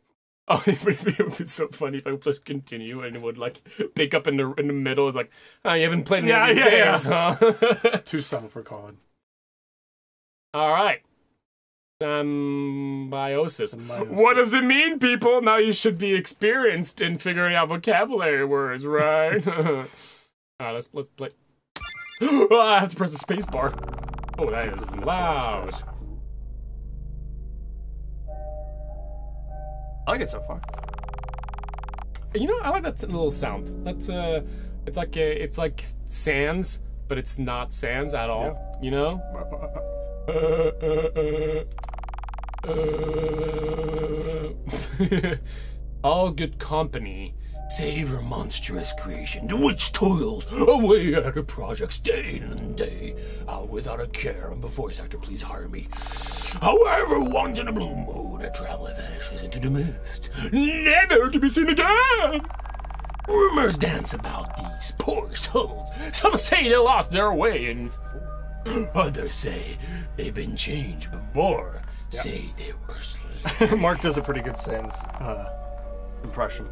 Oh, it would, be, it would be so funny if I would just continue and it would like pick up in the in the middle. It's like, oh, you haven't played any Yeah, of these yeah, games, huh? Too subtle for COD. All right. Symbiosis. Symbiosis. What does it mean, people? Now you should be experienced in figuring out vocabulary words, right? All right, let's let's play. oh, I have to press the space bar. Oh, that is loud. I like it so far. You know, I like that little sound. That's uh, it's like uh it's like Sans, but it's not Sans at all. You know. Uh, uh, uh, uh. all good company. Save your monstrous creation, to which toils away at her projects day and day, out without a care. And before actor, please hire me. However, once in a blue moon, a traveler vanishes into the mist, never to be seen again. Rumors dance about these poor souls. Some say they lost their way, and others say they've been changed, but more say they were slain. Mark does a pretty good Sans uh, impression.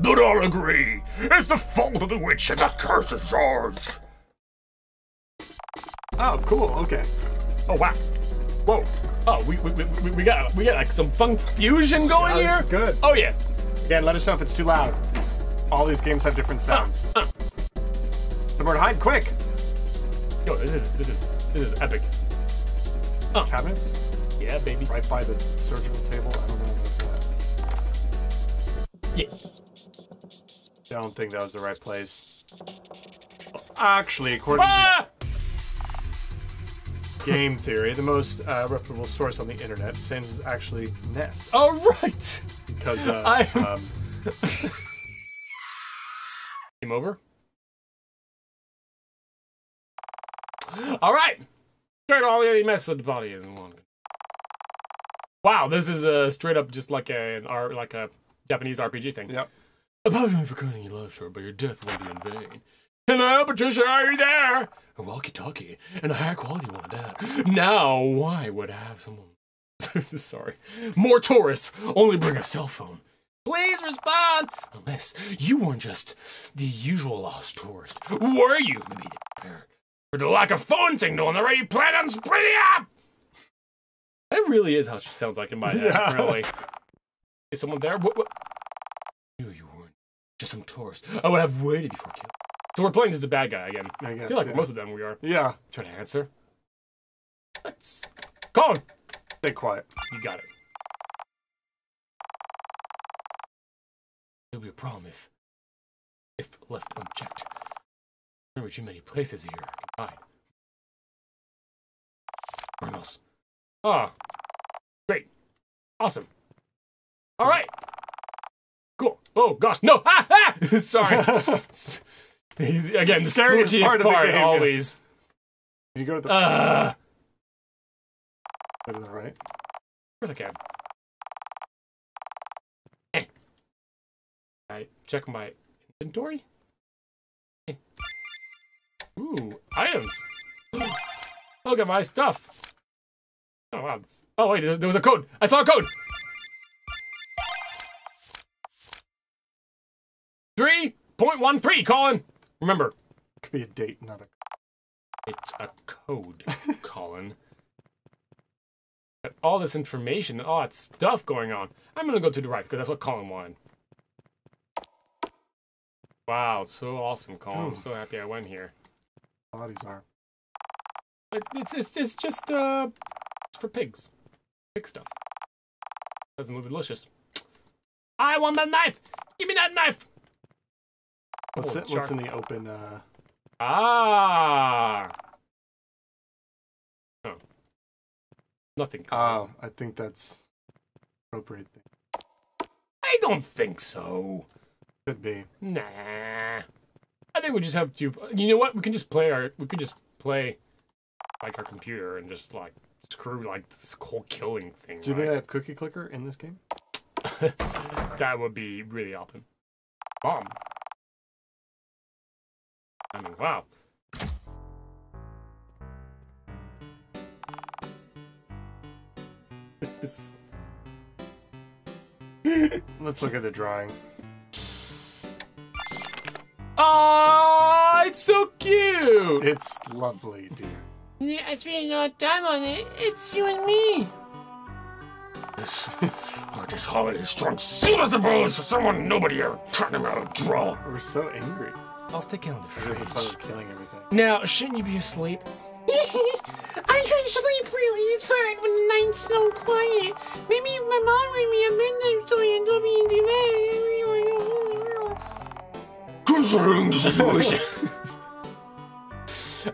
but all agree it's the fault of the witch and the curse is ours. Oh, cool. Okay. Oh wow! Whoa! Oh, we we, we, we got we got like some funk fusion going Yeah, this here. is good. Oh yeah. Again, let us know if it's too loud. All these games have different sounds. Uh, The bird, hide quick. yo, this is this is this is epic. Cabinets Yeah, baby. right by the surgical table. I don't know about that. Yeah. I don't think that was the right place. Actually, according Ah! to game theory, the most uh, reputable source on the internet, Sans is actually Ness. All right. Because uh, I- um, Game over. All right. Straight all the mess of the body is one. Wow, this is uh, straight up just like a, an R, like a Japanese RPG thing. Yep. Apologize for cutting your love short, but your death won't be in vain. Hello, Patricia, are you there? A walkie-talkie and a high-quality one at that. Now, why would I have someone? Sorry, more tourists. Only bring a cell phone. Please respond. Unless you weren't just the usual lost tourist. Were you? Maybe they prepared for the lack of phone signal and already planned on splitting up. That really is how she sounds like in my head. Yeah. Really. Is someone there? What? what? Knew you weren't just some tourist. I would have waited before killing. So we're playing as the bad guy again. I I guess. feel like yeah. most of them we are. Yeah. Trying to answer. Let's. Colin, Stay quiet. you got it. It'll be a problem if, if left unchecked. There are too many places here I can hide. Where else? Ah, great, awesome. All right, cool. Oh gosh, no! Ah, ah! Sorry. Again, the Scariest part part, of the game, yeah. always. Can you go to the, Uh, go to the right? Of course I can. Eh. I check my inventory. Ooh, items. Look at my stuff. Oh wow. Oh wait, there was a code. I saw a code. Three point one three. Colin. Remember, it Could be a date, not a. it's a code, Colin. Got all this information all that stuff going on. I'm gonna go to the right because that's what Colin wanted. Wow, so awesome, Colin. I'm so happy I went here. Bodies are. It, it's, it's it's just uh, it's for pigs. Pig stuff. Doesn't look delicious. I want that knife. Give me that knife. What's Oh, it? What's in the open? Uh, Ah. Oh. Nothing. Oh, I think that's appropriate thing. I don't think so. Could be. Nah. I think we just have to. You know what? We can just play our. We could just play like our computer and just like screw like this whole killing thing. Do they have cookie clicker in this game? that would be really awesome. Bomb. I mean, wow. This is. Let's look at the drawing. Oh, it's so cute. It's lovely, dear. Yeah, I spent a lot of time on it. It's you and me. This, oh, this holiday strong suit as a bonus for someone nobody ever trying to draw. We're so angry. I'll stick it on the I guess that's why we're killing everything. Now, shouldn't you be asleep? I try to sleep really. It's hard when the night's so quiet. Maybe if my mom read me a bedtime story and told me to Considering the situation.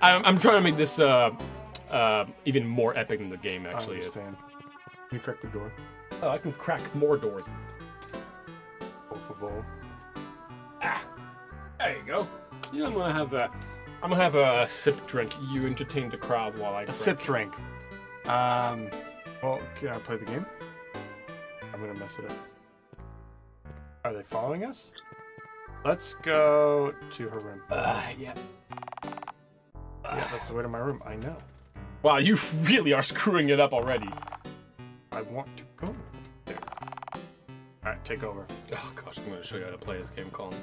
I'm, I'm trying to make this uh, uh, even more epic than the game I actually is. Can you crack the door? Oh, I can crack more doors. Por favor. Ah, there you go. You know, I'm gonna have a, I'm gonna have a sip drink. You entertain the crowd while I A sip drink. Um. Well, can I play the game? I'm gonna mess it up. Are they following us? Let's go to her room. Uh, yeah. Yeah, that's the way to my room. I know. Wow, you really are screwing it up already. I want to go there. All right, take over. Oh gosh, I'm gonna show you how to play this game, Colin.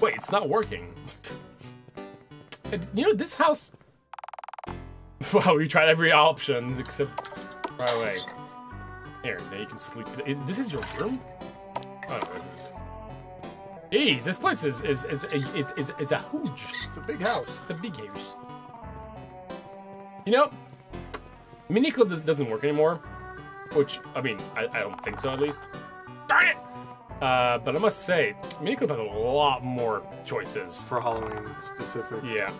Wait, it's not working. You know, this house. Wow, we tried every option except right away. Here, now you can sleep. This is your room? Oh. Jeez, this place is is is is is, is a huge. It's a big house. It's a big house. You know, Miniclip does- doesn't work anymore. Which, I mean, I, I don't think so at least. Darn it! Uh, but I must say, Miniclip has a lot more choices. For Halloween specific. Yeah.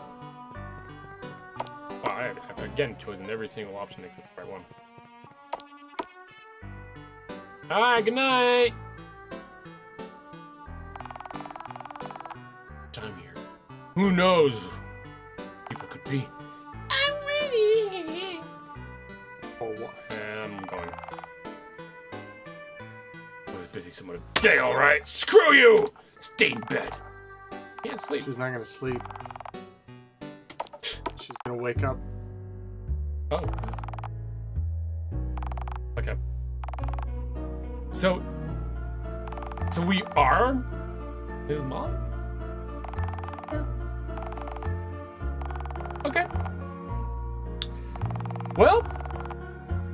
Wow, I, I've again chosen every single option except the right one. Alright, good night! Who knows? People could be. I'm ready. Oh, what? And I'm going. I was busy some other day, alright? Screw you! Stay in bed. Can't sleep. She's not gonna sleep. She's gonna wake up. Oh. Okay. So. So we are his mom? Well,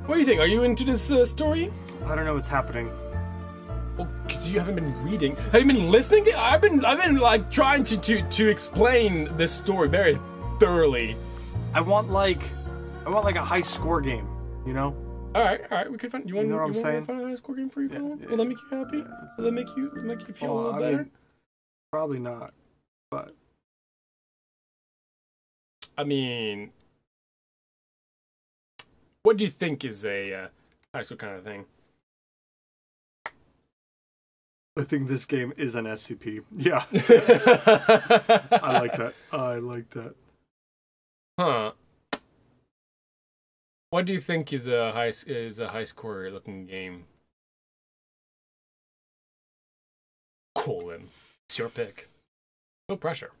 what do you think? Are you into this uh, story? I don't know what's happening. Well, because you haven't been reading. Have you been listening? I've been, I've been like trying to to to explain this story very thoroughly. I want like, I want like a high score game. You know? All right, all right. We could find. You want? know what I'm you saying? to find a high score game for you? Yeah, Colin? yeah, Will that make you happy? yeah, Will that make you make you feel a little I better? mean, probably not. But I mean, what do you think is a uh, high school kind of thing? I think this game is an SCP. Yeah, I like that. I like that. Huh. What do you think is a high is a high score looking game? Colin, it's your pick. No pressure.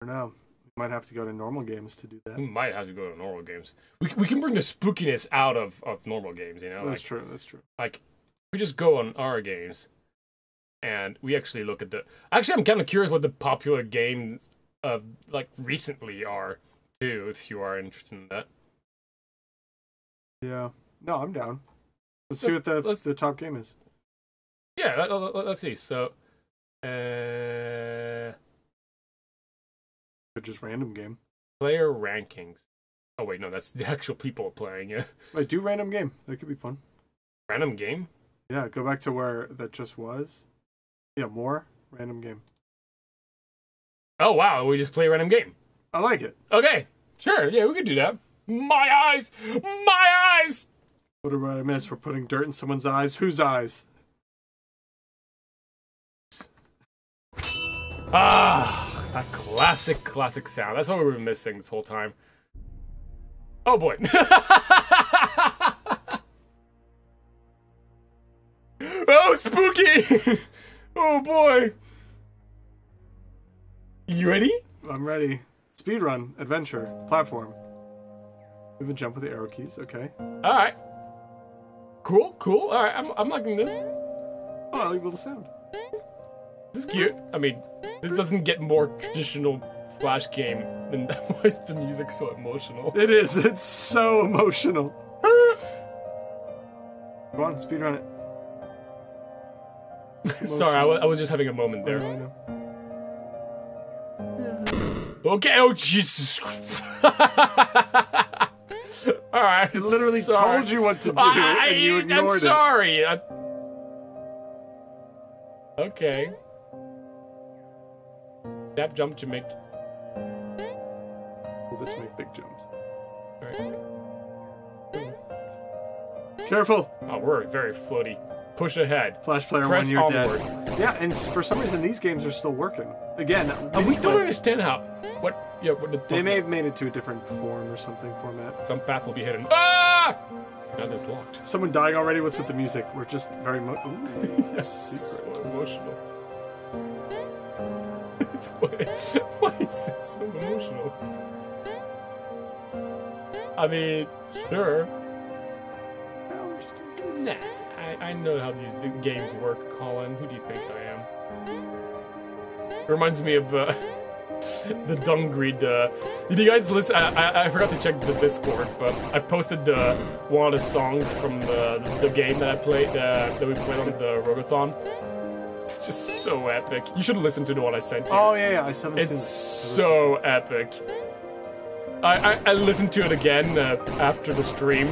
I don't know. Might have to go to normal games to do that. We might have to go to normal games. We, we can bring the spookiness out of, of normal games, you know? That's like, true. That's true. like we just go on our games and we actually look at the actually i'm kind of curious what the popular games of like recently are too if you are interested in that Yeah, No, I'm down. Let's So, see what the the top game is. Yeah, let, let, us see. So, uh, just random game. player rankings. Oh wait, no, that's the actual people playing it. Wait, do random game. That could be fun. Random game. Yeah, go back to where that just was. Yeah, more random game. Oh wow, we just play a random game. I like it. Okay, sure, yeah, we could do that. My eyes, my eyes. What did I miss? We're putting dirt in someone's eyes. Whose eyes? Ah, that classic, classic sound. That's what we were missing this whole time. Oh boy. oh, spooky! oh boy. You ready? I'm ready. Speedrun, adventure, platform. Move and jump with the arrow keys. Okay. All right. Cool, cool. All right, I'm, I'm liking this. Oh, I like the little sound. This is cute. I mean, this doesn't get more traditional Flash game than that. why is the music so emotional? It is. It's so emotional. Come on, speedrun it. Sorry, I I was just having a moment I there. I know. Okay. Oh Jesus. All right. It literally sorry. told you what to do, I, and you ignored I'm ignored it. sorry. I- Okay. That jump to make. It to make big jumps. Careful. Oh, we're very floaty. Push ahead. Flash player Press one, you're onward. dead. Yeah, and for some reason these games are still working. Again, Uh, we don't understand how. What? Yeah. What the? They may have made it to a different form or something format. Some path will be hidden. Ah! Now this locked. Someone dying already. What's with the music? We're just very mo- Ooh, So secret. emotional. why, why is it so emotional? I mean, sure. Nah, I, I know how these games work, Colin. Who do you think I am? It Reminds me of uh, the Dungreed. Uh, did you guys listen? I, I, I forgot to check the Discord, but I posted the one of the songs from the the game that I played uh, that we played on the Rogathon. It's just so epic. You should listen to the one I sent you. Oh yeah, yeah. I still haven't It's seen so epic. I, I, I listened to it again uh, after the stream.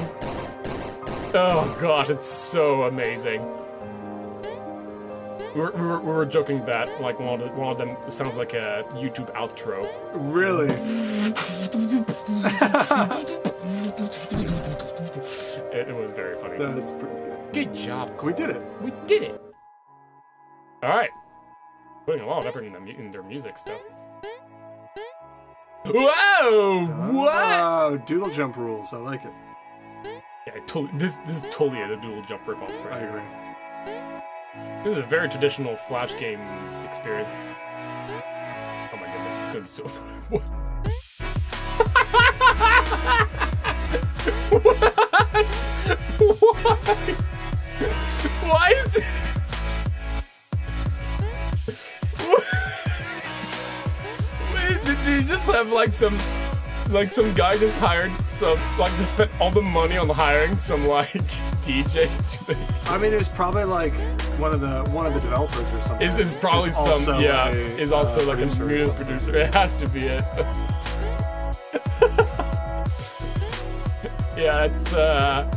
Oh god, it's so amazing. We were, we were, we were joking that like one of, the, one of them sounds like a YouTube outro. Really? It, it was very funny. That's pretty good. Good job. We did it. We did it. All right. Putting a lot of effort in, the, in their music stuff. Whoa! What? Oh, doodle jump rules. I like it. Yeah, totally, this this is totally a doodle jump ripoff I right here. agree. This is a very traditional Flash game experience. Oh my goodness, this is gonna be so. What? what? Why? Why is it? Did you just have like some, like some guy just hired some, like just spent all the money on hiring some like DJ to make I mean, it was probably like one of the one of the developers or something. is is probably Is some yeah a, is also uh, like a producer music producer. It has to be it. yeah, it's uh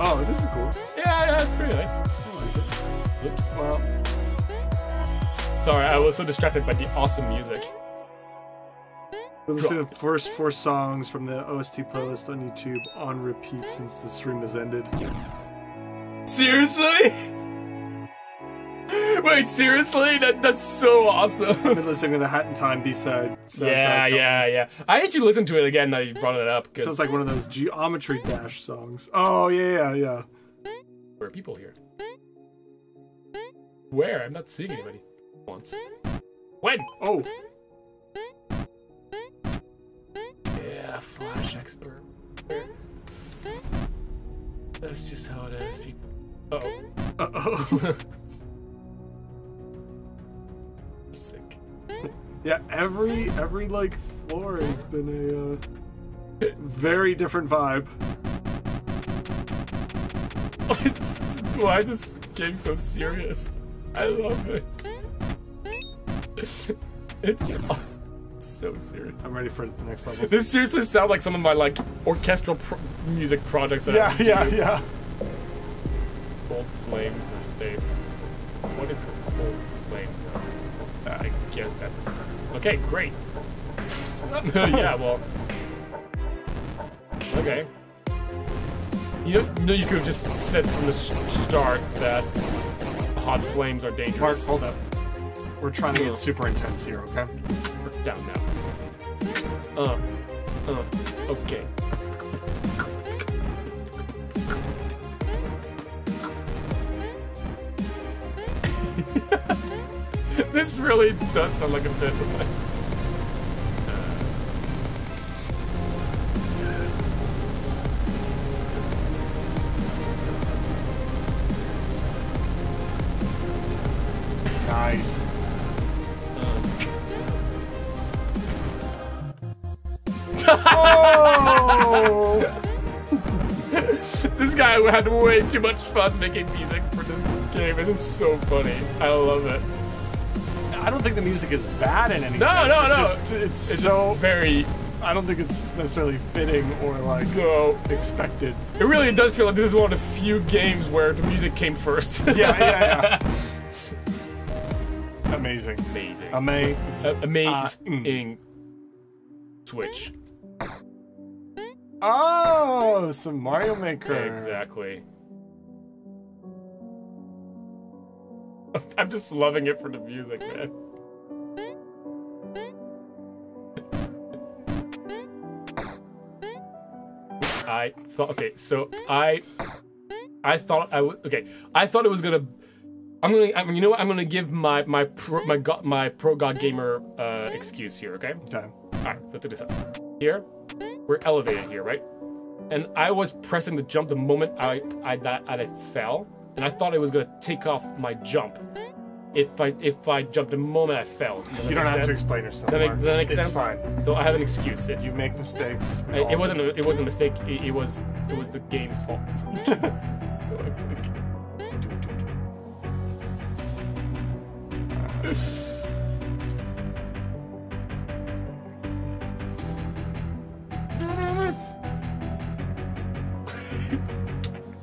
Oh, this is cool. yeah yeah it's pretty nice. I like it. Oops. Well, Sorry, I was so distracted by the awesome music. We listened to the first four songs from the OST playlist on YouTube on repeat since the stream has ended. Seriously? Wait, seriously? That that's so awesome. I've been listening to the Hat in Time B-side. yeah, yeah, yeah. I actually listened to it again now you brought it up because Sounds like one of those Geometry Dash songs. Oh yeah, yeah, yeah. there are people here. Where? I'm not seeing anybody. Once. When? Oh, Yeah, Flash expert. That's just how it is, people. Uh oh. uh oh. Sick. yeah, every every like floor has been a uh, very different vibe. Why is this game so serious? I love it. It's so serious. I'm ready for the next level. This seriously sounds like some of my like orchestral pro music projects that yeah, I yeah, do. yeah. Cold flames are safe. What is a cold flame? Uh, I guess that's okay. Great. yeah. Well. Okay. You know, you could have just said from the start that hot flames are Mark, dangerous. hold up. We're trying to get super intense here, okay? Down now. Uh, uh, okay. this really does sound like a bit had way too much fun making music for this game. It is so funny. I love it. I don't think the music is bad in any No, sense. no, it's no. Just, it's, It's so. very I don't think it's necessarily fitting or like no. expected. It really does feel like this is one of the few games where the music came first. Yeah, yeah, yeah. Amazing. Amazing. Amazing. A- amazing. Ah, mm. Switch. Oh, some Mario Maker. Exactly. I'm just loving it for the music, man. I thought okay, so I I thought I would okay. I thought it was gonna I'm gonna I mean, you know what I'm gonna give my my pro, my god my pro god gamer uh, excuse here, okay? Okay. Alright, let's do this up. Here, we're elevated here, right? And I was pressing the jump the moment I I that I, fell, and I thought it was gonna take off my jump. If I if I jumped the moment I fell. You don't have to explain yourself. That make, that make it's sense? fine. So I have an excuse. It, You make mistakes. We it, wasn't a, it wasn't a mistake. It, it was it was the game's fault. so epic.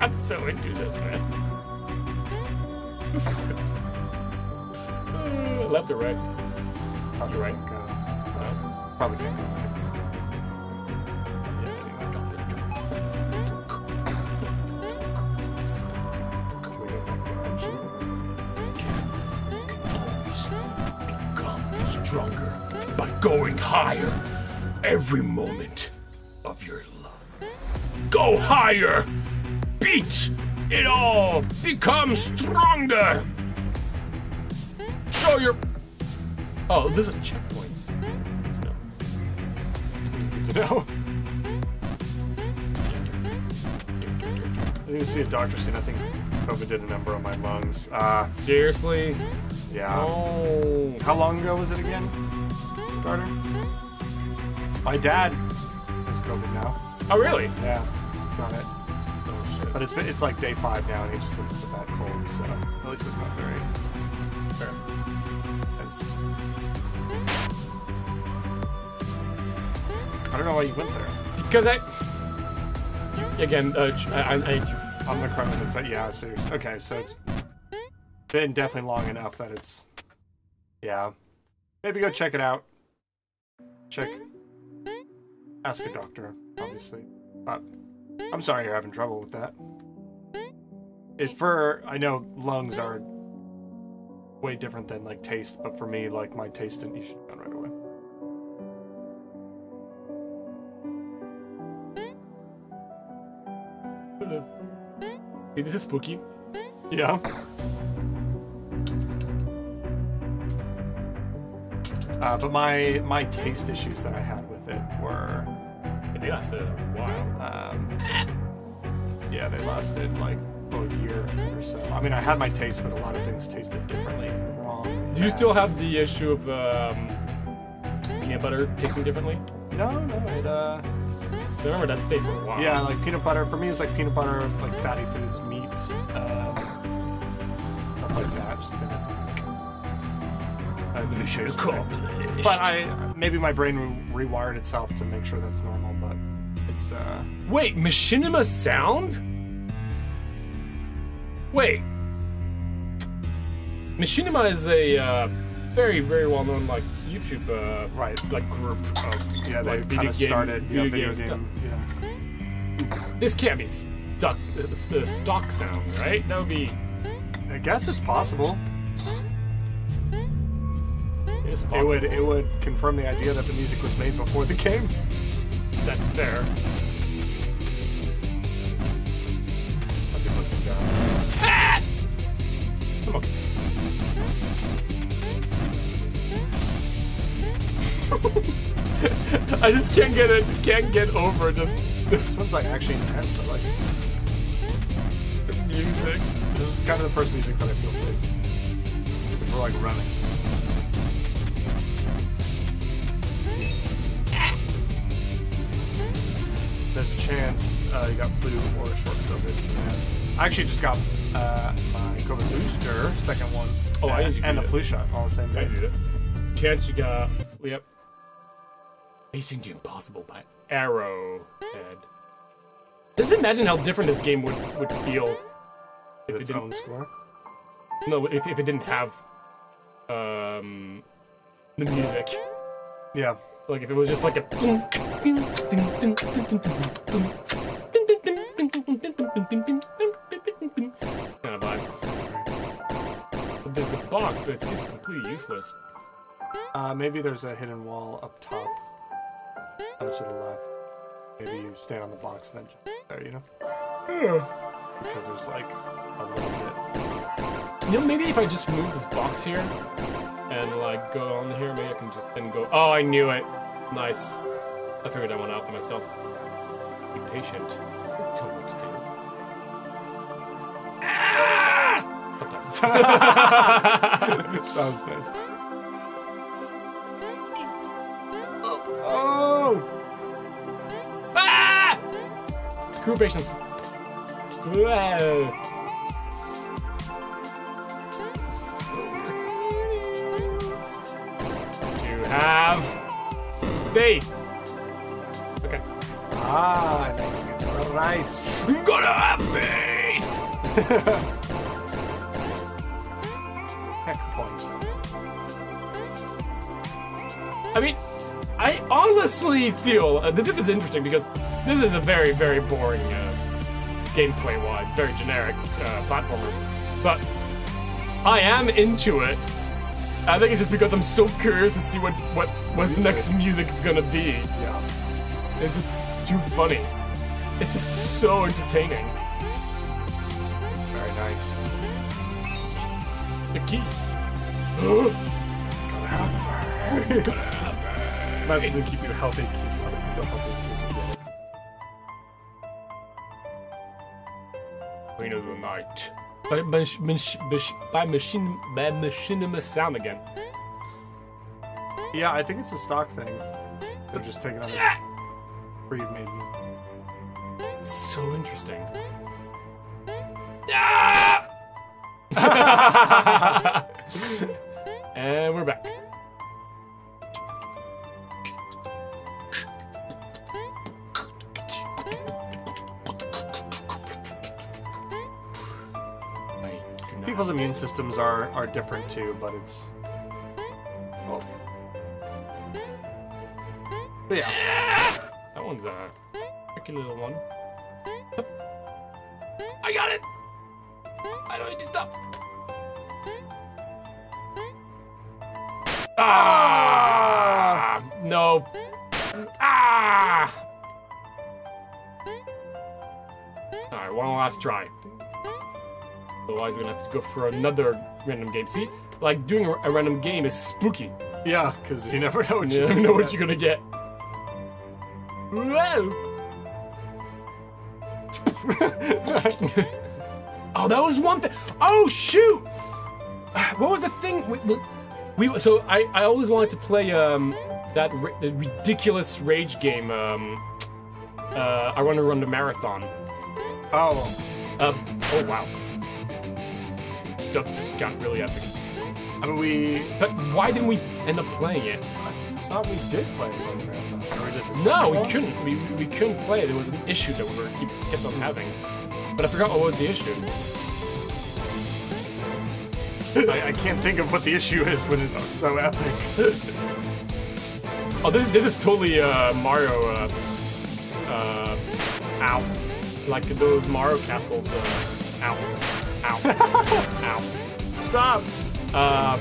I'm so into this, man. Left or right? Probably You're right. think, uh, Uh, probably can't go like this. Can back down? always become stronger by going higher every moment of your life. Go higher! Beat it all! becomes stronger! Show your. Oh, there's a checkpoints. No. Good to know. I need to see a doctor soon. I think COVID did a number on my lungs. Uh, Seriously? yeah. Oh. How long ago was it again, Carter? My dad has COVID now. Oh, really? Yeah, got it. But it's been, it's like day five now, and he just says it's a bad cold. So at least it's not very. Fair. I don't know why you went there. Because I. Again, uh, I, I I to. Omicron, is- but yeah, so okay, so it's been definitely long enough that it's yeah. Maybe go check it out. Check. Ask a doctor, obviously. But I'm sorry you're having trouble with that. It for I know lungs are way different than like taste, but for me, like my taste didn't you should have gone right away. Hey, this is spooky. Yeah. Uh, but my my taste issues that I had with it were, They lasted a while. um, yeah, they lasted like a year or so. I mean, I had my taste, but a lot of things tasted differently, wrong. Do you still have the issue of um, peanut butter tasting differently? No, no. It uh, remember that stayed for a while. Yeah, like peanut butter. For me, it's like peanut butter, like fatty foods, meat, um, stuff like that. Just didn't. I didn't Mission taste good. accomplished. But I maybe my brain re- rewired itself to make sure that's normal. But it's uh Wait, Machinima Sound? Wait. Machinima is a uh, very, very well-known like YouTube uh, right. like group of Yeah, they like, kind of started video yeah, video game stuff. Yeah. This can't be stuck uh, uh, stock sound, right? That would be I guess it's possible. It's It would it would confirm the idea that the music was made before the game. That's fair. Ah! Come on. I just can't get it. Can't get over just This one's like actually intense. I like it. music. This is kind of the first music that I feel fits. Because we're like running. There's a chance uh, you got flu or short COVID. I actually just got uh, my COVID booster, second one, Oh, I and, didn't and do a flu shot all the same I day. did it. Chance you got. Yep. Facing the impossible by Arrowhead. Just imagine how different this game would would feel if With it didn't. score. No, if, if it didn't have um the music. Yeah. Like if it was just like a kind of vibe. But there's a box but it seems completely useless. Uh, maybe there's a hidden wall up top, out to the left. Maybe you stand on the box and then jump there, you know? Because there's like a little bit. You know, maybe if I just move this box here and like go on here, maybe I can just then go. Oh, I knew it. Nice. I figured I want to out myself. Be patient. Tell me what to do. Sometimes. That was nice. Oh! ah! Crew patience. Whoa. Have faith. Okay. Ah, all right. Gotta have faith. Heck point. I mean, I honestly feel uh, that this is interesting because this is a very, very boring uh, gameplay-wise, very generic uh, platformer. But I am into it. I think it's just because I'm so curious to see what what what the next music is gonna be. Yeah. It's just too funny. It's just so entertaining. Very nice. The key. Nice to keep you healthy, keeps other people healthy. keeps you well. Queen of the Night. By, by, by machine by machinima sound again. Yeah, I think it's a stock thing. They're just taking on a pre-made music. So interesting. and are different too, but it's. Well. But yeah. That one's a tricky little one. I got it. I don't need to stop. Ah! No. Ah! All right, one last try. Otherwise, we're gonna have to go for another random game. See, like doing a random game is spooky. Yeah, because you never know what You you're never know what you're gonna get. Whoa! oh, that was one thing. Oh shoot! What was the thing? We, we, we so I, I always wanted to play um that ridiculous rage game um uh, I want to run the marathon. Oh, Um, oh wow. Stuff just got really epic. I mean, we But why didn't we end up playing it? I thought we did play Run the Marathon. Or did the No, we one? couldn't. We, we couldn't play it. There was an issue that we were keep, kept on having. But I forgot what was the issue. I, I can't think of what the issue is when it's so epic. Oh, this this is totally uh, Mario. Uh, uh, ow, like those Mario castles. Uh, ow, ow, ow. Stop! Uh,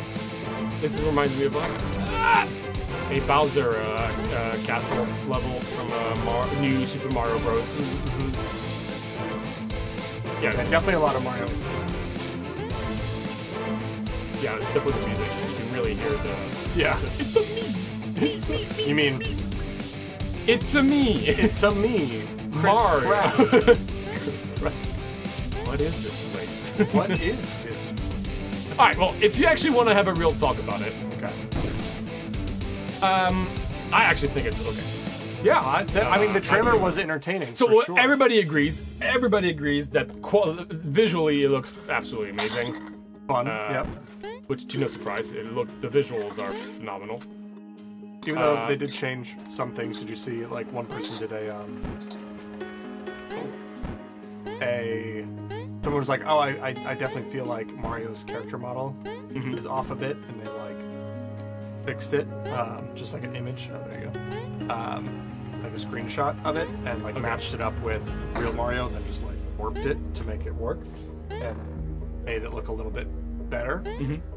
this reminds me of a Bowser uh, uh, castle level from uh, Mar- New Super Mario Bros. Yeah, Yeah, definitely a lot of Mario. yeah, definitely the music. You can really hear the. Yeah. It's a me. It's a, you mean It's a me. it's a me, Chris Mario. Pratt. Chris Pratt. What is this place? what is this? All right. Well, if you actually want to have a real talk about it, Okay. um, I actually think it's okay. Yeah, I, th- I mean the Uh, trailer was entertaining. So for sure. everybody agrees. Everybody agrees that visually it looks absolutely amazing. fun. uh, yep. Which, to no surprise, it looked the visuals are phenomenal. Even though uh, they did change some things, did you see like one person did a um a someone was like, oh, I I, I definitely feel like Mario's character model Mm-hmm. is off a bit, and they like fixed it, um, just like an image. Oh, there you go. Um, like a screenshot of it, and like matched it up with real Mario, and then just like warped it to make it work, and made it look a little bit better.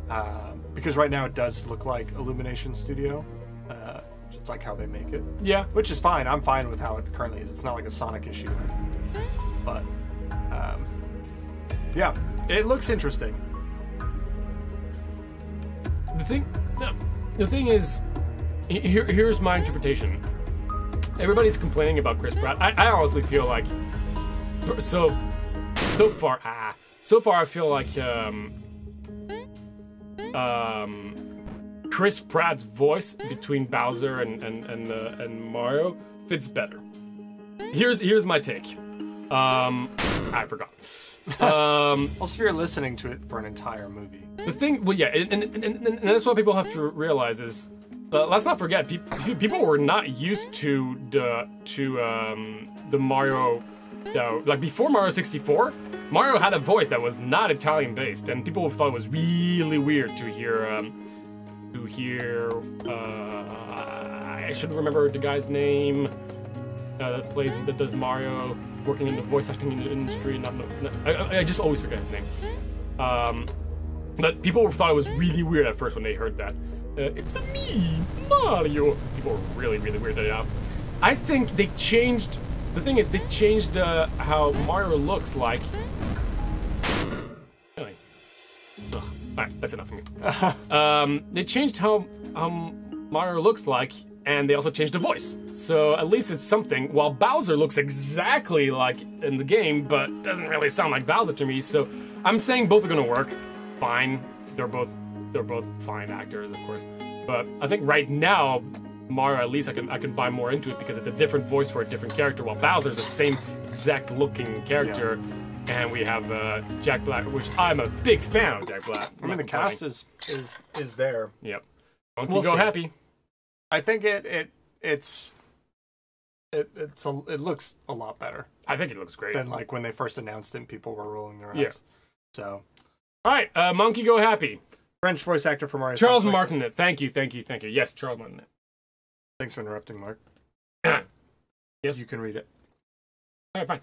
Um, because right now it does look like Illumination Studio, uh, just like how they make it, Yeah. which is fine. I'm fine with how it currently is. It's not like a Sonic issue, but um, yeah, it looks interesting. The thing, the thing is, here, here's my interpretation. Everybody's complaining about Chris Pratt. I, I honestly feel like, so, so far, ah, so far I feel like, um, um, Chris Pratt's voice between Bowser and and and, uh, and Mario fits better. Here's here's my take. Um, I forgot. Um. Also, if you're listening to it for an entire movie, The thing, well, yeah, and, and, and, and, that's what people have to realize is, uh, let's not forget, pe- people were not used to the to um, the Mario, uh, like before Mario 64. Mario had a voice that was not Italian based, and people thought it was really weird to hear um, to hear. Uh, I should remember the guy's name uh, that plays that does Mario, working in the voice acting industry. Not, not I, I- just always forget his name. Um, but people thought it was really weird at first when they heard that. Uh, it's a me, Mario. People were really, really weirded out. I think they changed. The thing is, they changed uh, how Mario looks like. Really? Ugh. Alright, that's enough for me. um, they changed how um, Mario looks like, and they also changed the voice. So at least it's something. While Bowser looks exactly like in the game, but doesn't really sound like Bowser to me. So I'm saying both are gonna work. Fine. They're both they're both fine actors, of course. But I think right now, Mario at least I can I can buy more into it because it's a different voice for a different character. While Bowser's the same exact looking character. And we have uh, Jack Black, which I'm a big fan of Jack Black. I mean the cast is is is there. Yep. Monkey We'll go see. happy. I think it it it's it it's a, it looks a lot better I think it looks great. than like when they first announced it and people were rolling their eyes. Yeah. So All right, uh, Monkey go happy. French voice actor for Mario. Charles sounds like- Martinet. Thank you, thank you, thank you. Yes, Charles Martinet. Thanks for interrupting, Mark. Yes. You can read it. All right, fine.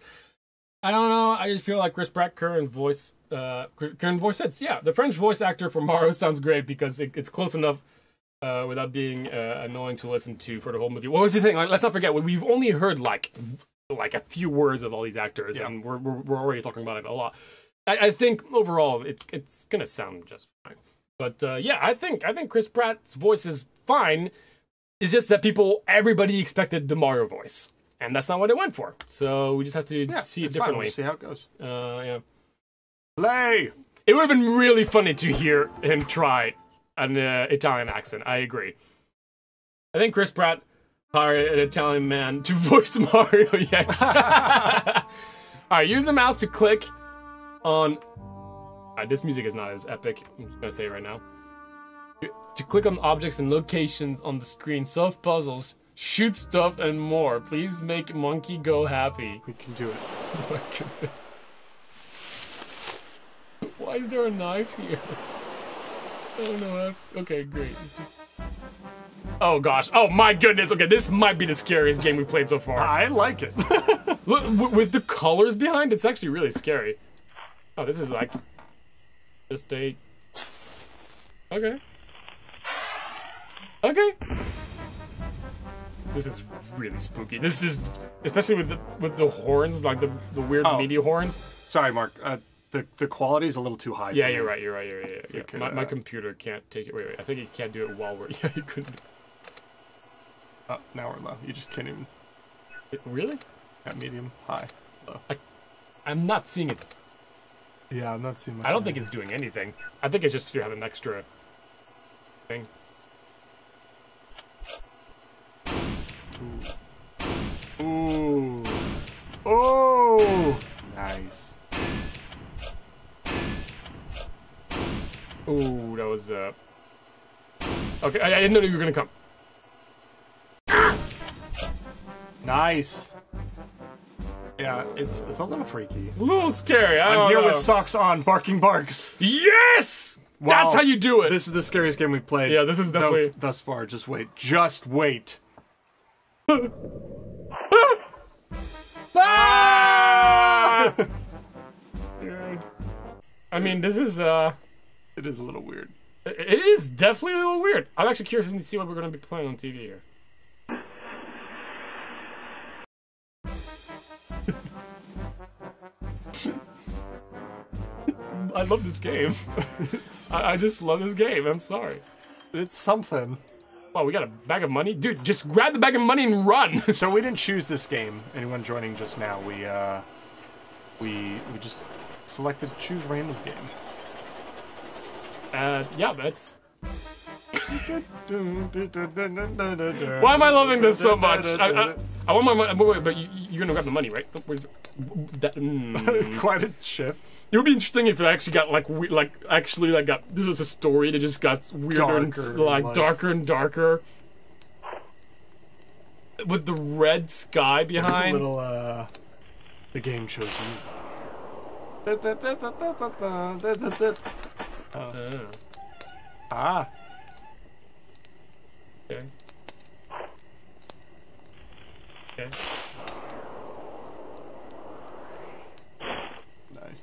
I don't know. I just feel like Chris Pratt current voice, uh, current voice fits. Yeah, the French voice actor for Mario sounds great because it, it's close enough uh, without being uh, annoying to listen to for the whole movie. What was the thing? Like, let's not forget we've only heard like like a few words of all these actors, Yeah. and we're, we're we're already talking about it a lot. I, I think overall it's it's gonna sound just fine. But uh, yeah, I think I think Chris Pratt's voice is fine. It's just that people, everybody expected the Mario voice, and that's not what it went for. So we just have to Yeah, see it fine. We'll differently. see how it goes. Uh, yeah, Play. it would have been really funny to hear him try an uh, Italian accent. I agree. I think Chris Pratt hire an Italian man to voice Mario. Yes. All right, use the mouse to click on. Alright, this music is not as epic. I'm just gonna say it right now. To click on objects and locations on the screen, solve puzzles, shoot stuff, and more. Please make Monkey Go happy. We can do it. Oh my goodness. Why is there a knife here? Oh no. Okay, great. It's just. Oh gosh. Oh my goodness. Okay, this might be the scariest game we've played so far. I like it. Look, w- with the colors behind, it's actually really scary. Oh, this is like just a. Okay. Okay. This is really spooky. This is especially with the with the horns, like the the weird Oh. media horns. Sorry, Mark. Uh, the the quality is a little too high. Yeah, you're me. right. You're right. You're right. Yeah, yeah. could, My, my uh, computer can't take it. Wait, wait. I think it can't do it while we're. Yeah, you couldn't. Oh, now we're low. You just can't even. Really? At medium, high, low. I, I'm not seeing it. Yeah, I'm not seeing much. I don't think it. it's doing anything. I think it's just you have an extra thing. Ooh. Oh. Nice. Was uh. Okay, I, I didn't know you were gonna come. Nice. Yeah, it's it's a little freaky. A little scary. I I'm here know. with socks on, barking barks. Yes, Wow. that's how you do it. This is the scariest game we've played. Yeah, this is definitely- thus far. Just wait. Just wait. Ah! I mean, this is uh, It is a little weird. It is definitely a little weird. I'm actually curious to see what we're gonna be playing on TV here. I love this game. I, I just love this game. I'm sorry. it's something. Wow, we got a bag of money, dude. Just grab the bag of money and run. So we didn't choose this game. Anyone joining just now, we uh, we we just selected choose random game. Uh, yeah, that's. Why am I loving this so much? I, I, I want my money, but, wait, but you, you're gonna grab the money, right? That, mm. Quite a shift. It would be interesting if it actually got like we, like actually like got this is a story that just got weirder and like, like- darker and darker. With the red sky behind. little uh, the game shows you. Uh, Ah, okay. Okay. nice.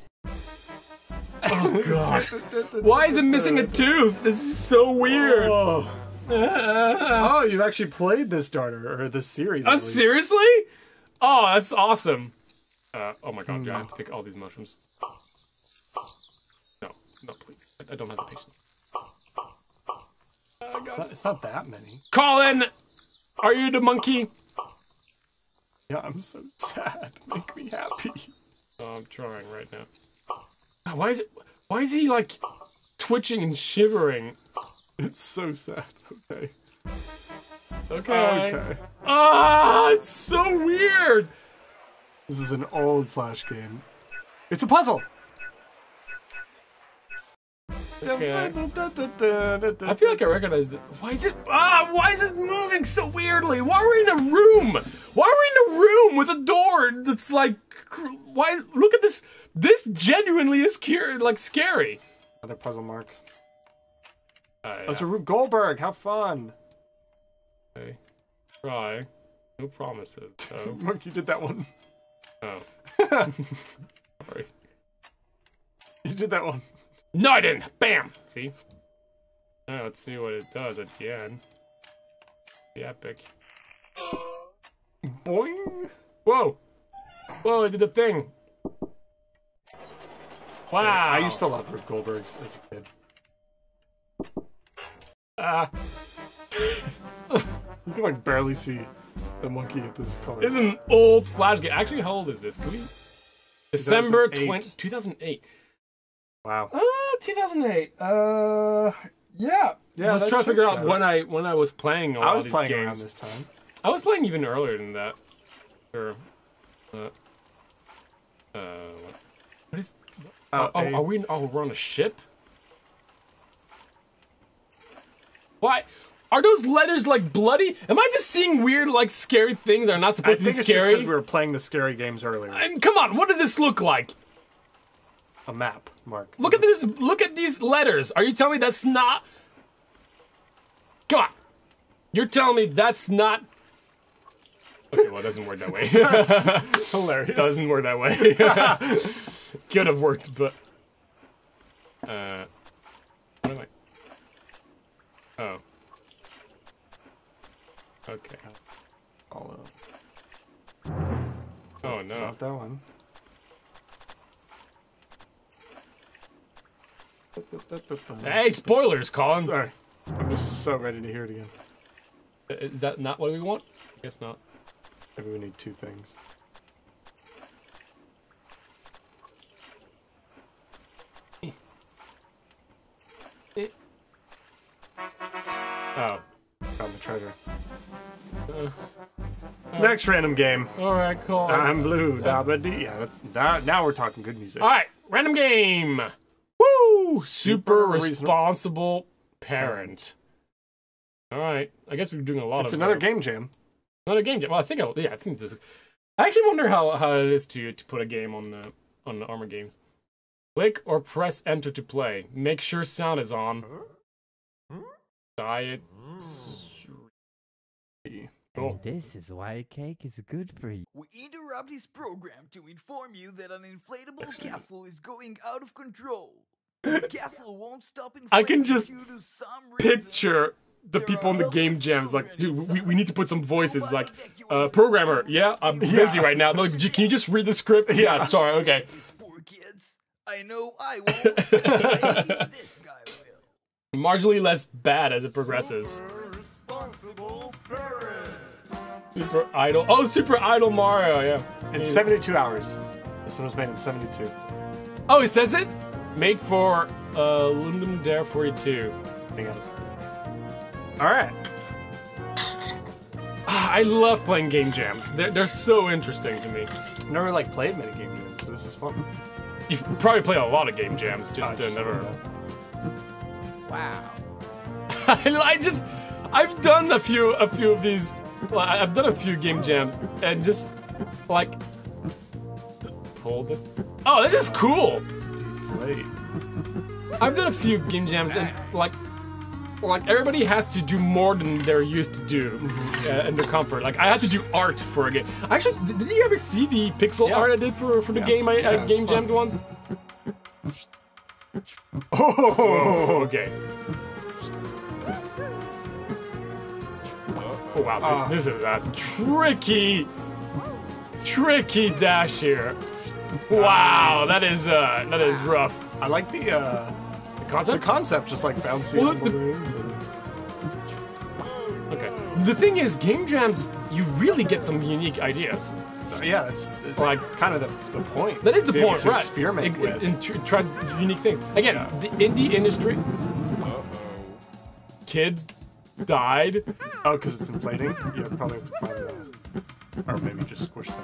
Oh gosh. Why is it missing a tooth? This is so weird. Oh. oh, you've actually played this starter or this series. at Uh, seriously? Oh, that's awesome. Uh, oh my god, do I have to pick all these mushrooms? No, no, please. I, don't have the patience. It's not, it's not that many. Colin, are you the monkey? Yeah, I'm so sad. Make me happy. Oh, I'm trying right now. Ah, Why is it? Why is he like twitching and shivering? It's so sad. Okay. Okay. Okay. Ah, it's so weird. This is an old Flash game. It's a puzzle. Okay. I feel like I recognize this. Why is it? Ah, why is it moving so weirdly? Why are we in a room? Why are we in a room with a door that's like? Why? Look at this. This genuinely is cur- like scary. Another puzzle mark. Uh, Oh, it's a Rube Goldberg. Have fun. okay. Try. No promises. So. Mark, you did that one. Oh. Sorry. You did that one. No, I didn't. Bam. See. Now let's see what it does at the end. The epic. Boing. Whoa. Whoa! I did the thing. Wow. I used to love Rube Goldbergs as a kid. Ah. You can like barely see the monkey at this color. This is an old Flash game. Actually, how old is this? Can we? December 2008. 20, 2008. Wow. Uh, 2008. Uh, yeah. Yeah, I was trying to figure out out. when I when I was playing all I was these playing games. around this time. I was playing even earlier than that. Sure. Uh, uh, what- what is? Uh, oh, a- are we? Oh, we're on a ship. Why? Are those letters like bloody? Am I just seeing weird, like scary things that are not I supposed to be scary? I think it's just because we were playing the scary games earlier. And come on, what does this look like? A map, Mark. Look at this. Look at these letters. Are you telling me that's not? Come on. You're telling me that's not. Okay, well, it doesn't work that way. hilarious. doesn't work that way. Could have worked, but. Uh. What am I? Oh. Okay. Oh, no. not that one. Hey, spoilers, Colin. Sorry. I'm just so ready to hear it again. Uh, is that not what we want? I guess not. Maybe we need two things. Eh. Oh. Found the treasure. Uh, uh, Next random game. All right, cool. I'm blue. Da ba dee. Yeah, that's that, now we're talking good music. All right, random game. Woo! Super reasonable. responsible parent. All right, I guess we're doing a lot It's of It's another uh, game jam. Another game jam. Well, I think I'll, yeah, I think this. I actually wonder how, how it is to to put a game on the on the armor games. Click or press enter to play. Make sure sound is on. Diet. Cool. And this is why cake is good for you. We interrupt this program to inform you that an inflatable castle is going out of control. The castle won't stop inflating I can just due to some. Picture the people in the game jams like, dude, we, we need to put some voices like, uh, programmer, yeah, I'm busy right now. Like, can you just read the script? Yeah, sorry, okay. Kids. I know I won't. This guy will. Marginally less bad as it progresses. Super Idol. Oh, Super Idol Mario, yeah. In 72 hours. This one was made in 72. Oh, it says it? Made for uh, Ludum Dare 42. Hang on. All right. Ah, I love playing game jams. They're, they're so interesting to me. I've never like played many game jams, so this is fun. You probably play a lot of game jams, just, I uh, just never. Wow. I just, I've done a few, a few of these. well, I- I've done a few game jams, and just like pulled it. Oh, this is cool. Deflate. I've done a few game jams, and like, like everybody has to do more than they're used to do uh, in their comfort. Like I had to do art for a game. Actually, did, did you ever see the pixel Yeah. art I did for for the game I, uh, Yeah, I game jammed once? Oh, okay. Oh wow, this, this is a tricky, tricky dash here. Wow, that is uh, that is rough. I like the uh, the Concept? concept, just like bouncing Well, the- balloons. And, Okay. The thing is, game jams, you really get some unique ideas. yeah, that's Like kind of the, the point. that is the point, to right? Experiment And- with. and tr- try unique things. Again, the indie industry. Oh. Kids died. oh, because it's inflating. You probably have to find that, or maybe just squish them.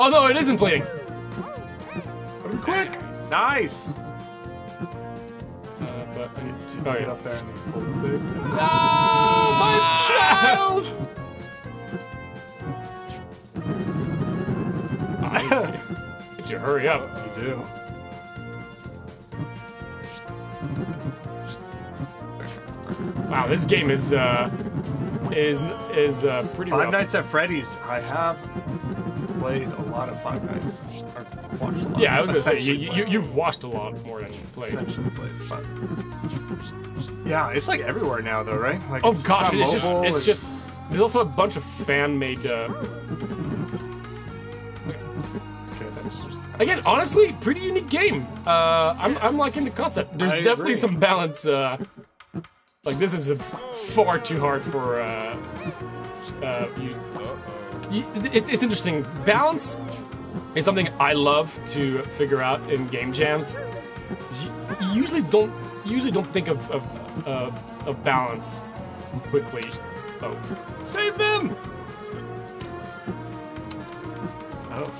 Oh no, it is inflating. Quick, nice. Uh, but To, to Oh, get yeah. up there and pull the thing. No, my child. Need to hurry up. You do. Wow, this game is uh is is uh pretty Five rough. Nights at Freddy's. I have played a lot of Five Nights. Watched a lot. Yeah, I was gonna say you, you you've watched a lot more than you've played. essentially played. But yeah, it's like everywhere now, though, right? Like Oh it's, gosh, on it's just mobile, it's just there's also a bunch of fan made uh Okay, that's just again honestly pretty unique game. Uh I'm I'm liking the concept. There's I definitely agree. some balance uh like this is a far too hard for uh uh you it's interesting. Balance is something I love to figure out in game jams. You usually don't usually don't think of of, uh, of balance quickly. Oh, save them! Oh,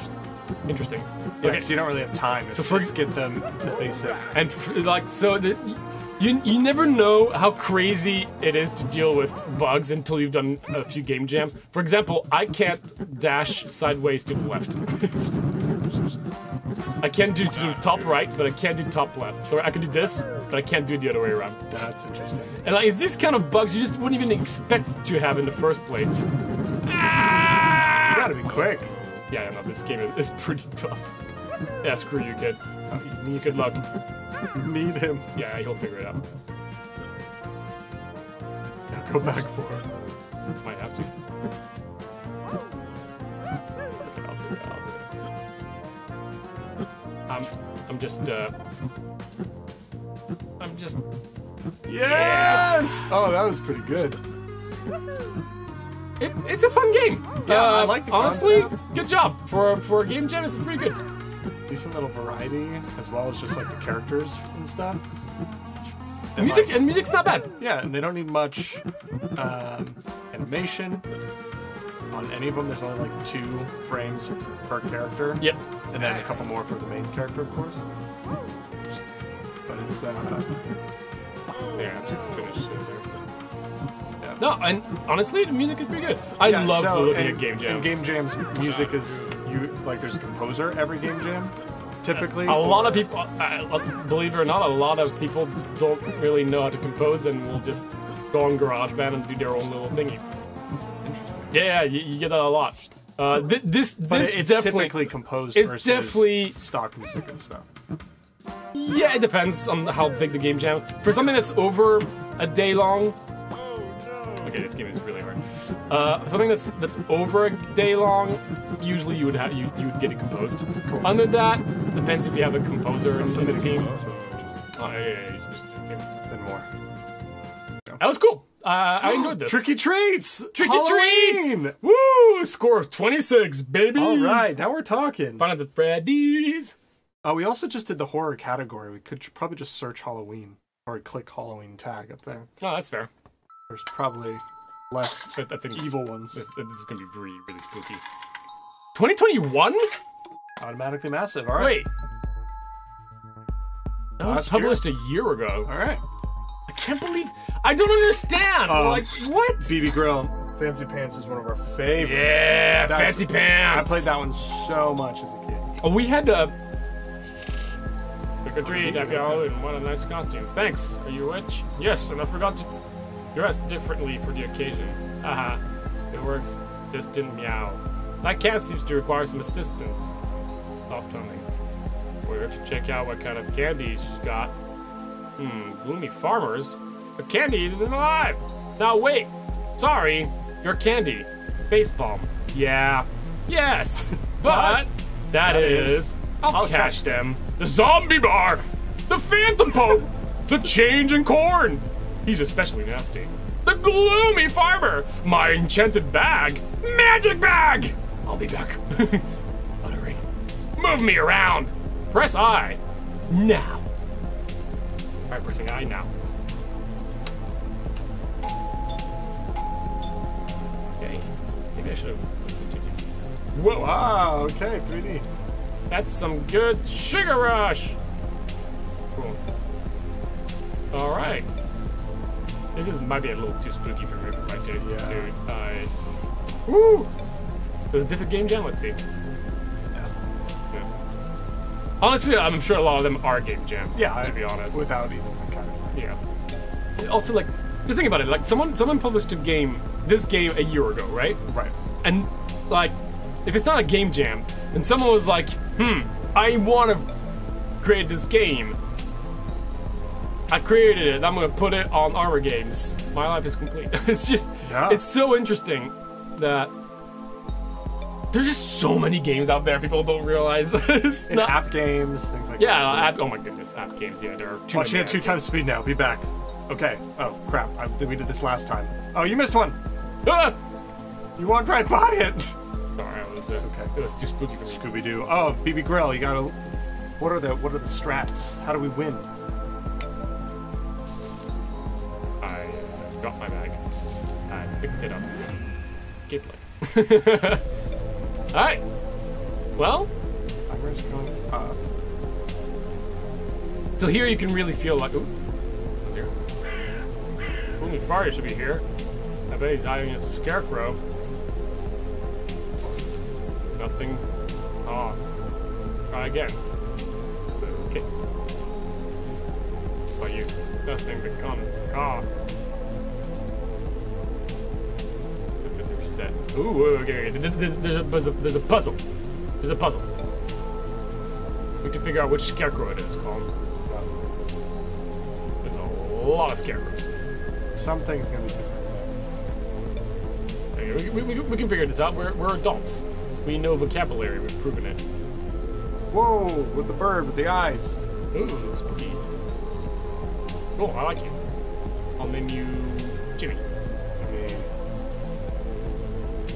interesting. Yeah, okay, so you don't really have time. So first, get them basic. And for, like so, the, you you never know how crazy it is to deal with bugs until you've done a few game jams. For example, I can't dash sideways to the left. I can't do to the top right, but I can't do top left. So I can do this, but I can't do it the other way around. That's interesting. And like, it's these kind of bugs you just wouldn't even expect to have in the first place. You gotta be quick. Yeah, I know this game is, is pretty tough. Yeah, screw you, kid. Oh, you need, Good luck. need him. Yeah, he'll figure it out. Now go back for it. Might have to. Okay, I'll figure it out. I'm, I'm just, uh, I'm just, Yes! Oh, that was pretty good. it, it's a fun game. Yeah, I Uh, like the honestly. concept. Good job for for a game jam. This is pretty good. Decent little variety, as well as just like the characters and stuff. And music and music's not bad. Yeah, and they don't need much um, animation on any of them. There's only like two frames per character. Yep. And then a couple more for the main character, of course. But it's uh, Yeah, I have to finish it there. Yeah. No, and honestly, the music is pretty good. I yeah, love so looking in- at game jams. In game jams, music is you like. There's a composer every game jam, typically. a lot of people, uh, believe it or not, a lot of people don't really know how to compose and will just go on GarageBand and do their own little thingy. Interesting. Yeah, yeah, you, you get that a lot. Uh, thi- this, But this it's definitely, typically composed it's versus definitely- stock music and stuff. yeah, it depends on how big the game jam. For something that's over a day long. Okay, this game is really hard. Uh, something that's that's over a day long, usually you would have you, you would get it composed. Under that, depends if you have a composer in, in the team. So Oh, yeah, yeah, yeah, just just send more. That was cool. Uh, I enjoyed this. Tricky treats! Tricky Halloween! treats! Woo! Score of 26, baby! All right, now we're talking. Fun at the Freddy's. Oh, we also just did the horror category. We could probably just search Halloween or click Halloween tag up there. Oh, that's fair. There's probably less I, I think this- evil ones. This, this is gonna be really, really spooky. 2021? Automatically massive. All right. Wait. That was Last year? published a year ago. All right. I can't believe. I don't understand. Um, like what? BB Grill. Fancy Pants is one of our favorites. Yeah, That's- fancy pants. I played that one so much as a kid. Oh, we had to, Trick or treat, happy Halloween. What a nice costume. Thanks. Are you a witch? Yes, and I forgot to dress differently for the occasion. Haha. It works. Distant meow. That cat seems to require some assistance. Soft humming. We have to check out what kind of candy she's got. Hmm, gloomy farmers? The candy isn't alive! Now wait! Sorry, your candy. Face palm. Yeah. Yes! But that That is. is- I'll, I'll catch catch them. The zombie bar! The phantom pope! the change in corn! He's especially nasty. The gloomy farmer! My enchanted bag! Magic bag! I'll be back. Buttery. Move me around! Press I. Now. Alright, pressing I now. Okay. Maybe I should have listened to you. Whoa! Wow. Okay. 3D. That's some good sugar rush. Cool. All right. This is might be a little too spooky for my taste, Yeah. dude. I. Woo! Is this a game jam? Let's see. Yeah. Honestly, I'm sure a lot of them are game jams. Yeah. To be honest. Without even category. yeah. Also, like, the thing about it, like, someone someone published a game, this game a year ago, right? Right. And like, if it's not a game jam, and someone was like, "Hmm, I want to create this game. I created it. I'm gonna put it on Armor Games. My life is complete." it's just, Yeah. it's so interesting that there's just so many games out there. People don't realize. it's In not. app games, things like yeah, that. app, oh my goodness, app games. Yeah, there are too Watch many it at two times speed now. Be back. Okay. Oh crap! I, we did this last time. Oh, you missed one. Ah! You walked right by it. Sorry, I was. Uh, okay. It was too spooky for. Scooby Doo. Oh, BB Grill. You gotta. What are the What are the strats? How do we win? Dropped my bag. I picked it up. Gameplay. Alright. Well, timer's going up. So here you can really feel like. Ooh, who's here? Only Faria should be here. I bet he's eyeing a scarecrow. Nothing. Oh. Try again. Okay. But you. Nothing to come. Ah. Reset. Ooh, okay. There's, there's, there's, a, there's, a, there's a puzzle. There's a puzzle. We have to figure out which scarecrow it is called. There's a lot of scarecrows. Something's gonna be different. Okay, We, we, we can figure this out. We're, we're adults. We know vocabulary. We've proven it. Whoa, with the bird with the eyes. Ooh, spooky. Cool, I like you. I'll name you Jimmy.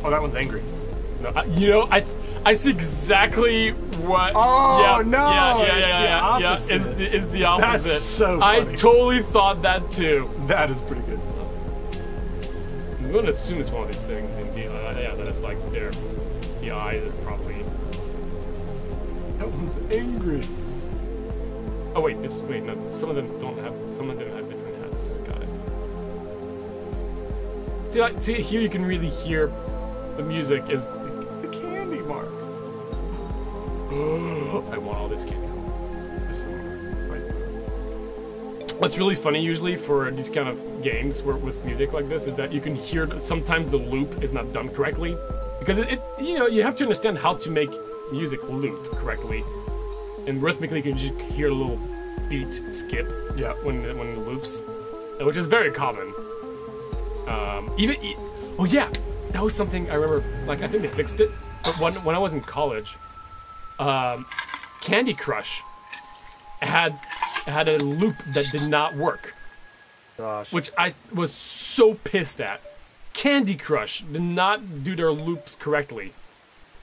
I oh, that one's angry. No, I, you know, I I see exactly what. Oh, yeah, no, Yeah, yeah, it's yeah, the yeah, yeah. It's the, it's the opposite. That's so I totally thought that too. That is pretty good. I'm going to assume it's one of these things. Indeed, uh, yeah, that it's like their the eyes is probably. That one's angry. Oh wait, this wait no. Some of them don't have. Some of them have different hats. Got it. See, like, see here you can really hear the music is. The candy bar. I want all this candy. What's really funny usually for these kind of games where, with music like this is that you can hear sometimes the loop is not done correctly because it, it you know you have to understand how to make music loop correctly and rhythmically you can just hear a little beat skip Yeah. when when it loops which is very common um, even oh yeah that was something I remember like I think they fixed it but when when I was in college um, Candy Crush had had a loop that did not work, Gosh. which I was so pissed at. Candy Crush did not do their loops correctly,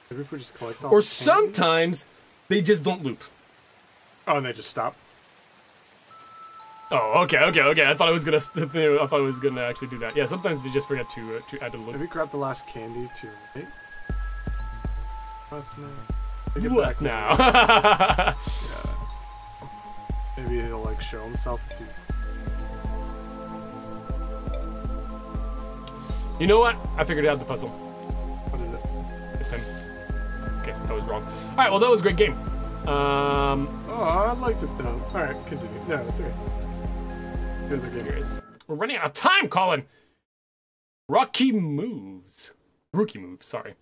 Maybe if we just collect all or sometimes they just don't loop. Oh, and they just stop. Oh, okay, okay, okay. I thought I was gonna. I thought I was gonna actually do that. Yeah, sometimes they just forget to uh, to add a loop. Maybe grab the last candy too? right. Left now. Take Left now. Yeah. Maybe he'll like show himself. you- you know what? I figured out the puzzle. What is it? It's him. Okay, that was wrong. All right, well that was a great game. Um, Oh, I liked it though. All right, continue. No, it's okay. Here's the game. curious. We're running out of time, Colin. Rocky moves. Rookie moves. Sorry.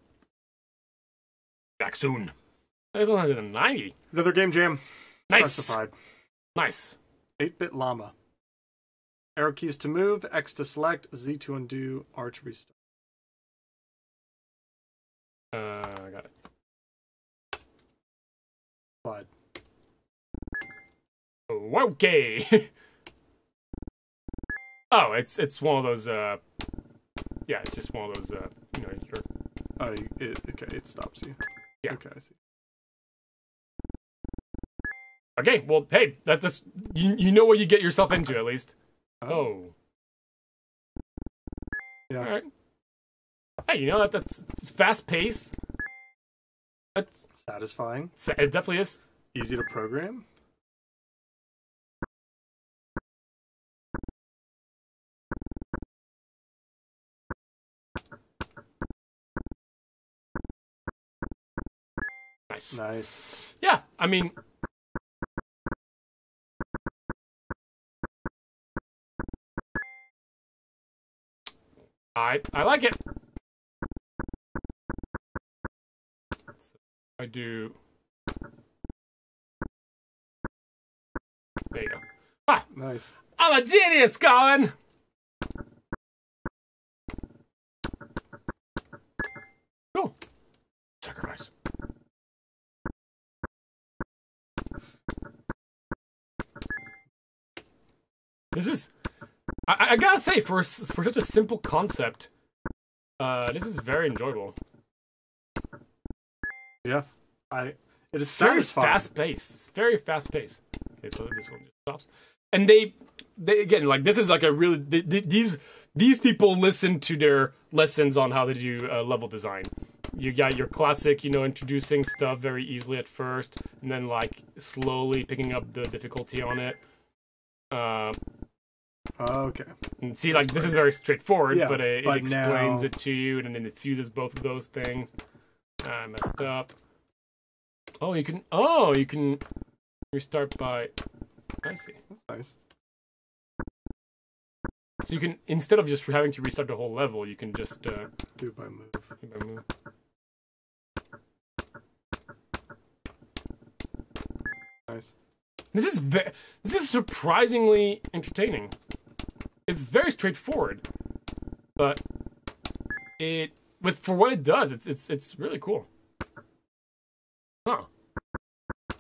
Back soon. That's 190. Another game jam. Nice. Specified. Nice. 8-bit llama. Arrow keys to move, X to select, Z to undo, R to restart. Uh, I got it. Slide. Okay. oh, it's it's one of those. Uh, yeah, it's just one of those. Uh, you know, you're, Oh, it, okay, it stops you. Yeah. Okay, I see. okay. Well, hey, that this you you know what you get yourself into at least. Oh. Yeah. All right. Hey, you know that that's fast pace. That's Satisfying. it. Definitely is. Easy to program. Nice. Nice. Yeah, I mean. I I like it. I do. There you go. Ah, Nice. I'm a genius, Colin. Cool. Sacrifice. This is, I, I gotta say, for for such a simple concept, uh, this is very enjoyable. Yeah. I. It is very fast paced. It's very fast paced. Okay, so this one just stops. And they, they again, like this is like a really th- th- these these people listen to their lessons on how to do uh, level design. you got your classic, you know, introducing stuff very easily at first, and then like slowly picking up the difficulty on it. Uh, Okay. and see, like this is very straightforward, Yeah, but uh, it, but it explains now- it to you, and then it fuses both of those things. Ah, I messed up. Oh, you can. Oh, you can restart by. I see. That's nice. So you can instead of just having to restart the whole level, you can just uh, Do by move. keep it move. Nice. This is ve- this is surprisingly entertaining. It's very straightforward, but it with for what it does, it's it's it's really cool. Huh.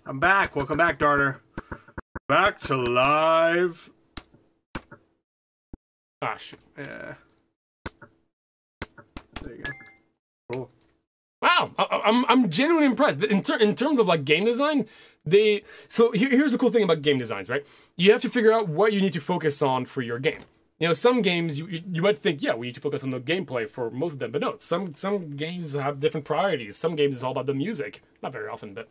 I'm back. Welcome back, Darter. Back to live. Ah, shoot. Yeah. There you go. Cool. Wow, I, I- I'm I'm genuinely impressed. In ter- in terms of like game design, they so here, here's the cool thing about game designs, right? You have to figure out what you need to focus on for your game. You know, some games you you, you might think, yeah, we need to focus on the gameplay for most of them, but no, some some games have different priorities. Some games is all about the music, not very often, but.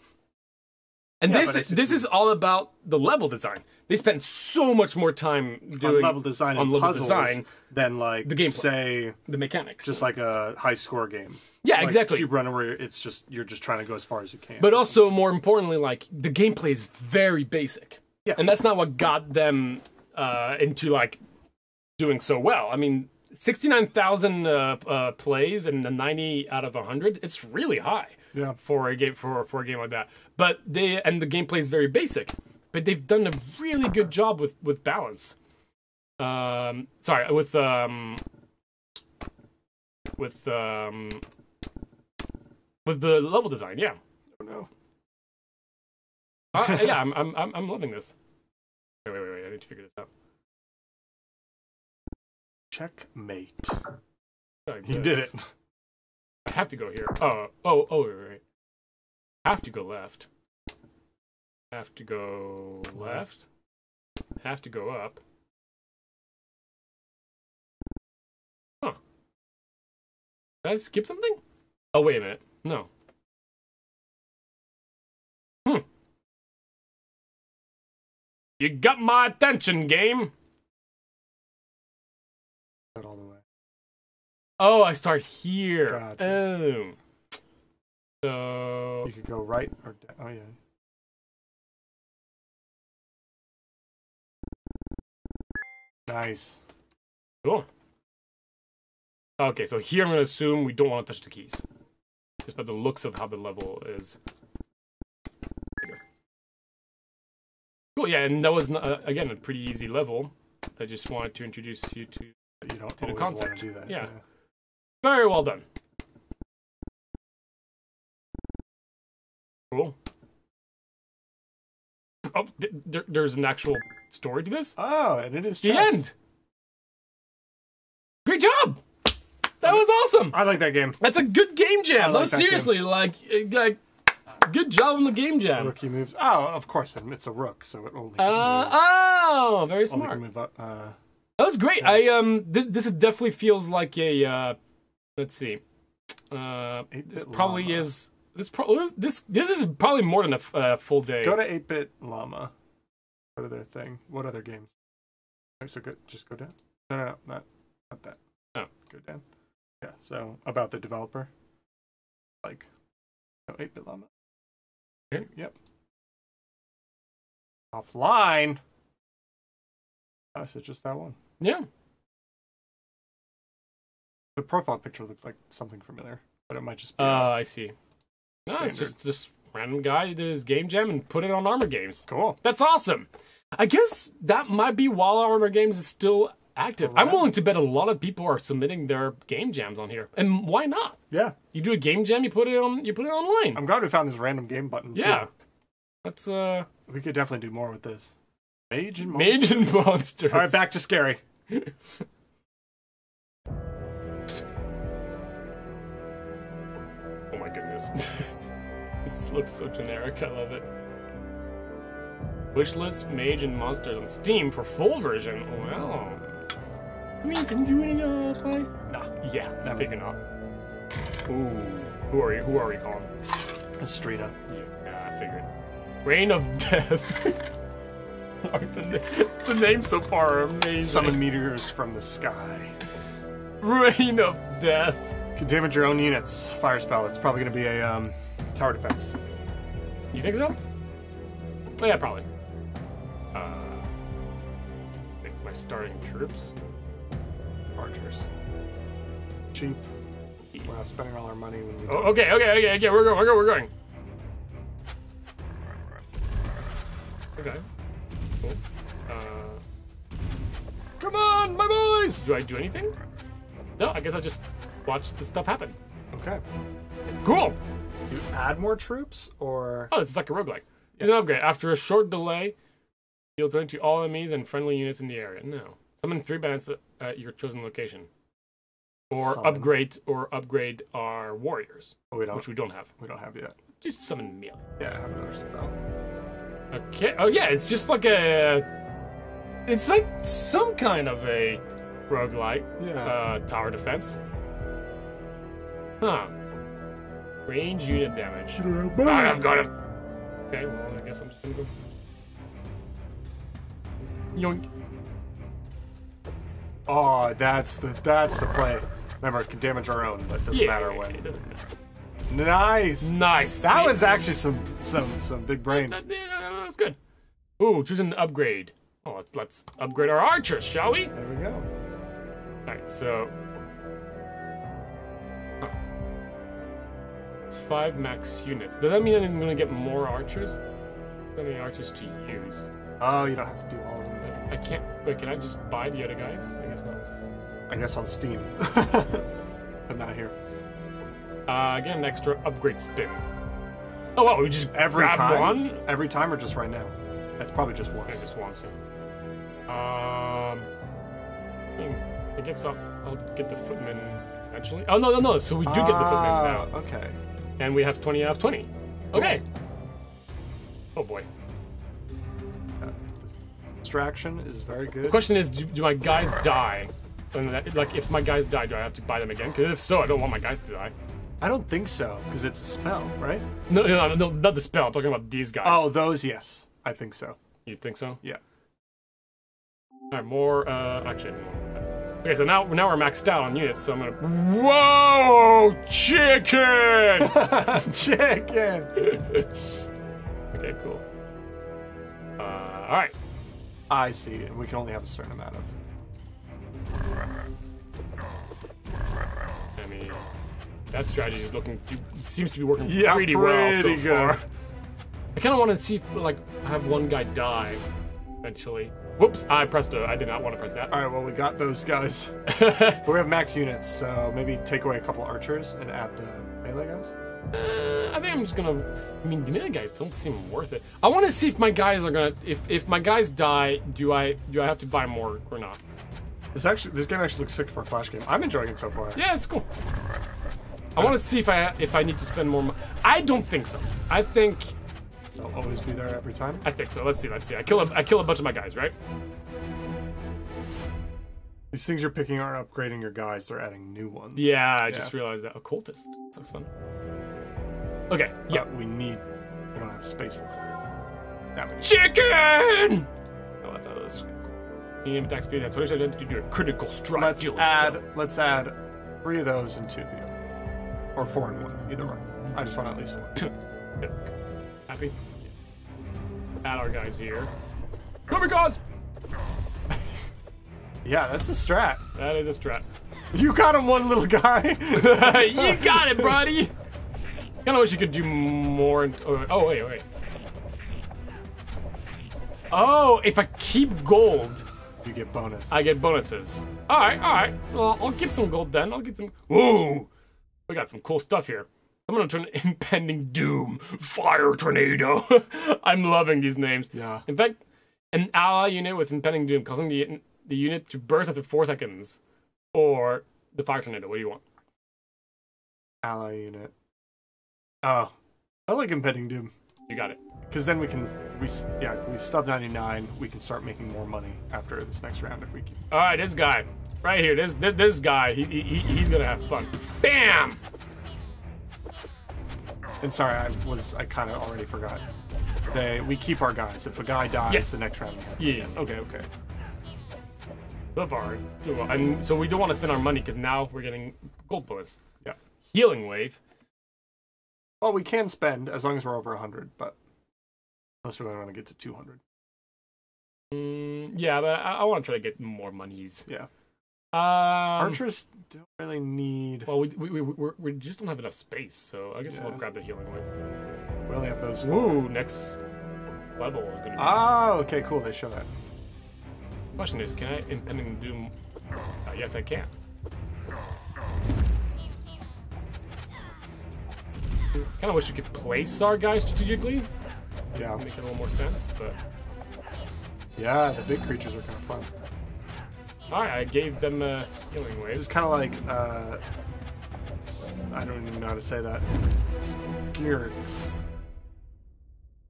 And Yeah, this is this is all about the level design. They spend so much more time doing on level design on and level design than like The gameplay. say the mechanics. just like a high score game. yeah, Like exactly. Cube Runner where it's just you're just trying to go as far as you can. But also, more importantly, like the gameplay is very basic. Yeah. And that's not what got them uh, into like doing so well. I mean, sixty-nine thousand uh, uh, plays and a ninety out of hundred. It's really high yeah. for a game for for a game like that. But they and the gameplay is very basic. But they've done a really good job with with balance. Um, sorry, with um, with um, with the level design. Yeah. Oh, no. Uh, yeah, I'm, I'm, I'm, I'm loving this. Wait, wait, wait, wait, I need to figure this out. Checkmate. He did it. I have to go here. Oh, oh, oh, wait. Have to go left. Have to go left. Have to go up. Huh. Did I skip something? Oh, wait a minute. No. Hmm. You got my attention, game. All the way. Oh, I start here. Gotcha. Oh. So You could go right or down. Oh yeah. Nice. Cool. Okay, so here I'm gonna assume we don't want to touch the keys. Just by the looks of how the level is. There you go. Cool, yeah, and that was uh, again a pretty easy level. I just wanted to introduce you to. You don't To the concept. to do that. Yeah. Very well done. Cool. Oh, th- there, there's an actual story to this. Oh, and it is The end. Great job. That was awesome. I like that game. That's a good game jam. No, like that seriously, like, uh, like, good job on the game jam. Rookie moves. Oh, of course. and It's a rook, so it only can Uh, move, oh, very only smart. can move up. Uh, That was great. I um, th- this definitely feels like a. Uh, let's see. Uh, this probably llama. is. This pro- this this is probably more than a f- uh, full day. go to 8-bit llama. Go to their thing. What other games? Okay, so go, just go down. No, no, no, not, not that. Oh. Go down. Yeah, so about the developer. Like, no, 8-bit llama. Here? Yep. Offline. Oh, so just that one. yeah. The profile picture looked like something familiar, but it might just be. Uh, uh, I see. No, it's just this random guy did his game jam and put it on Armor Games. cool. That's awesome. I guess that might be while Armor Games is still active. I'm willing to bet a lot of people are submitting their game jams on here, and why not? Yeah, You do a game jam, you put it on, you put it online. I'm glad we found this random game button. too. yeah, that's uh, we could definitely do more with this. Mage and Mage and Monsters. All right, back to scary. my goodness. this looks so generic. I love it. Wishlist Mage and Monsters on Steam for full version. Wow. I mean, can you do any uh, play? Nah. Yeah, I figure not. Ooh. Who are you? Who are we calling? Estrina. Yeah, I figured. Reign of Death. The, na- the names so far are amazing. Summon meteors from the sky. Reign of Death. Can damage your own units. Fire spell. It's probably going to be a um, tower defense. You think so? Oh yeah, probably. Uh, my starting troops. Archers. Cheap. We're not spending all our money when we. Oh, okay, okay, okay, okay. We're going. We're going. We're going. Okay. Cool. Uh, Come on, my boys! do I do anything? No, I guess I just watch the stuff happen. Okay. Cool. You add more troops, or Oh, this is like a roguelike. There's an upgrade. After a short delay, deal turn to all enemies and friendly units in the area. No. Summon three bandits at- your chosen location. Or Summon. upgrade or upgrade our warriors, oh, we don't. which we don't have. we don't have yet. Just summon melee. Yeah, I have another spell. Okay. Oh yeah, it's just like a. It's like some kind of a roguelike Yeah. uh, tower defense. Huh. Range unit damage. Ah, I've got it. Okay, well I guess I'm just gonna go. Yoink. Oh, that's the that's the play. Remember, it can damage our own, but it doesn't Yeah, matter yeah, when. it doesn't matter. Nice. Nice. That was actually some some some big brain. That, yeah, that's good. Ooh, choose an upgrade. Oh, let's let's upgrade our archers, shall we? There we go. Alright, so. Five max units. Does that mean I'm gonna get more archers? How many archers to use? Oh, you don't have to do all of them. I, I can't. Wait, can I just buy the other guys? I guess not. I guess on Steam, but not here. Uh, get an extra upgrade spin. Oh, wow, we just Every grab time. one? Every time, or just right now? That's probably just I once. just want to. Um, hmm, I guess I'll, I'll get the footman eventually. Oh no no no! So we do get the footman Ah, now, Okay. And we have twenty out of twenty. Okay. Oh boy. Distraction is very good. The question is, do, do my guys die? And that, like, if my guys die, do I have to buy them again? Because if so, I don't want my guys to die. I don't think so, because it's a spell, right? No, no, no, no, not the spell. I'm talking about these guys. Oh, those, yes. I think so. you think so? Yeah. All right, more. Uh, actually, more. Okay, so now now we're maxed out on units. So I'm gonna. Whoa, chicken! Chicken! okay, cool. Uh, all right. I see. We can only have a certain amount of. I mean, that strategy is looking seems to be working Yeah, pretty, well so good. far. I kind of want to see if, like have one guy die eventually. Whoops! I pressed a. I did not want to press that. All right, well, we got those guys. but we have max units, so maybe take away a couple archers and add the melee guys. Uh, I think I'm just gonna. I mean, the melee guys don't seem worth it. I want to see if my guys are gonna. If if my guys die, do I do I have to buy more or not? This actually, this game actually looks sick for a flash game. I'm enjoying it so far. Yeah, it's cool. I want to see if I if I need to spend more. Mo- I don't think so. I think They'll always be there every time. I think so. Let's see. Let's see. I kill a I kill a bunch of my guys, right? These things you're picking aren't upgrading your guys; they're adding new ones. Yeah, I just realized that. Occultist. Sounds fun. Okay. Yeah. But we need. We don't have space for that many. Chicken. Oh, that's out of this. Medium attack speed at 20 seconds to do a critical strike. Let's Deal add. Let's add three of those and into the other, or four in one, either or. I just want at least one. Happy? Add our guys here. Come guys! Yeah, that's a strat. That is a strat. You got him, one little guy. you got it, buddy! Kinda wish you could do more. Oh, oh, wait, wait. Oh, if I keep gold, you get bonus. I get bonuses. Alright, alright. Well, I'll keep some gold then. I'll get some. Whoa! We got some cool stuff here. I'm gonna turn Impending Doom, Fire Tornado. I'm loving these names. Yeah. In fact, an ally unit with Impending Doom causing the, the unit to burst after 4 seconds. Or the Fire Tornado. What do you want? Ally unit. Oh, I like impending doom. You got it. Because then we can, we s- yeah, we stuff 99. We can start making more money after this next round if we can. Alright, this guy. Right here. This this, this guy. He, he, he- he's gonna have fun. Bam! And sorry, I was I kind of already forgot. They we keep our guys. If a guy dies, Yeah. the next round. we have- Yeah. Okay. Okay. So far, do and so we don't want to spend our money because now we're getting gold bonus. Yeah. Healing wave. Well, we can spend as long as we're over 100, but unless we really want to get to 200. Mm, yeah, but I, I want to try to get more monies. Yeah. Um, Archers don't really need. Well, we, we, we, we just don't have enough space, so I guess we'll grab the healing wave. We only have those. Ooh, next level is gonna be. Oh, okay, cool. They show that. Question is, can I impending doom? Uh, yes, I can. Kind of wish we could place our guys strategically, Yeah. make it a little more sense. But Yeah, the big creatures are kind of fun. All right, I gave them a healing This wave. is kind of like uh, I don't even know how to say that. Skirx.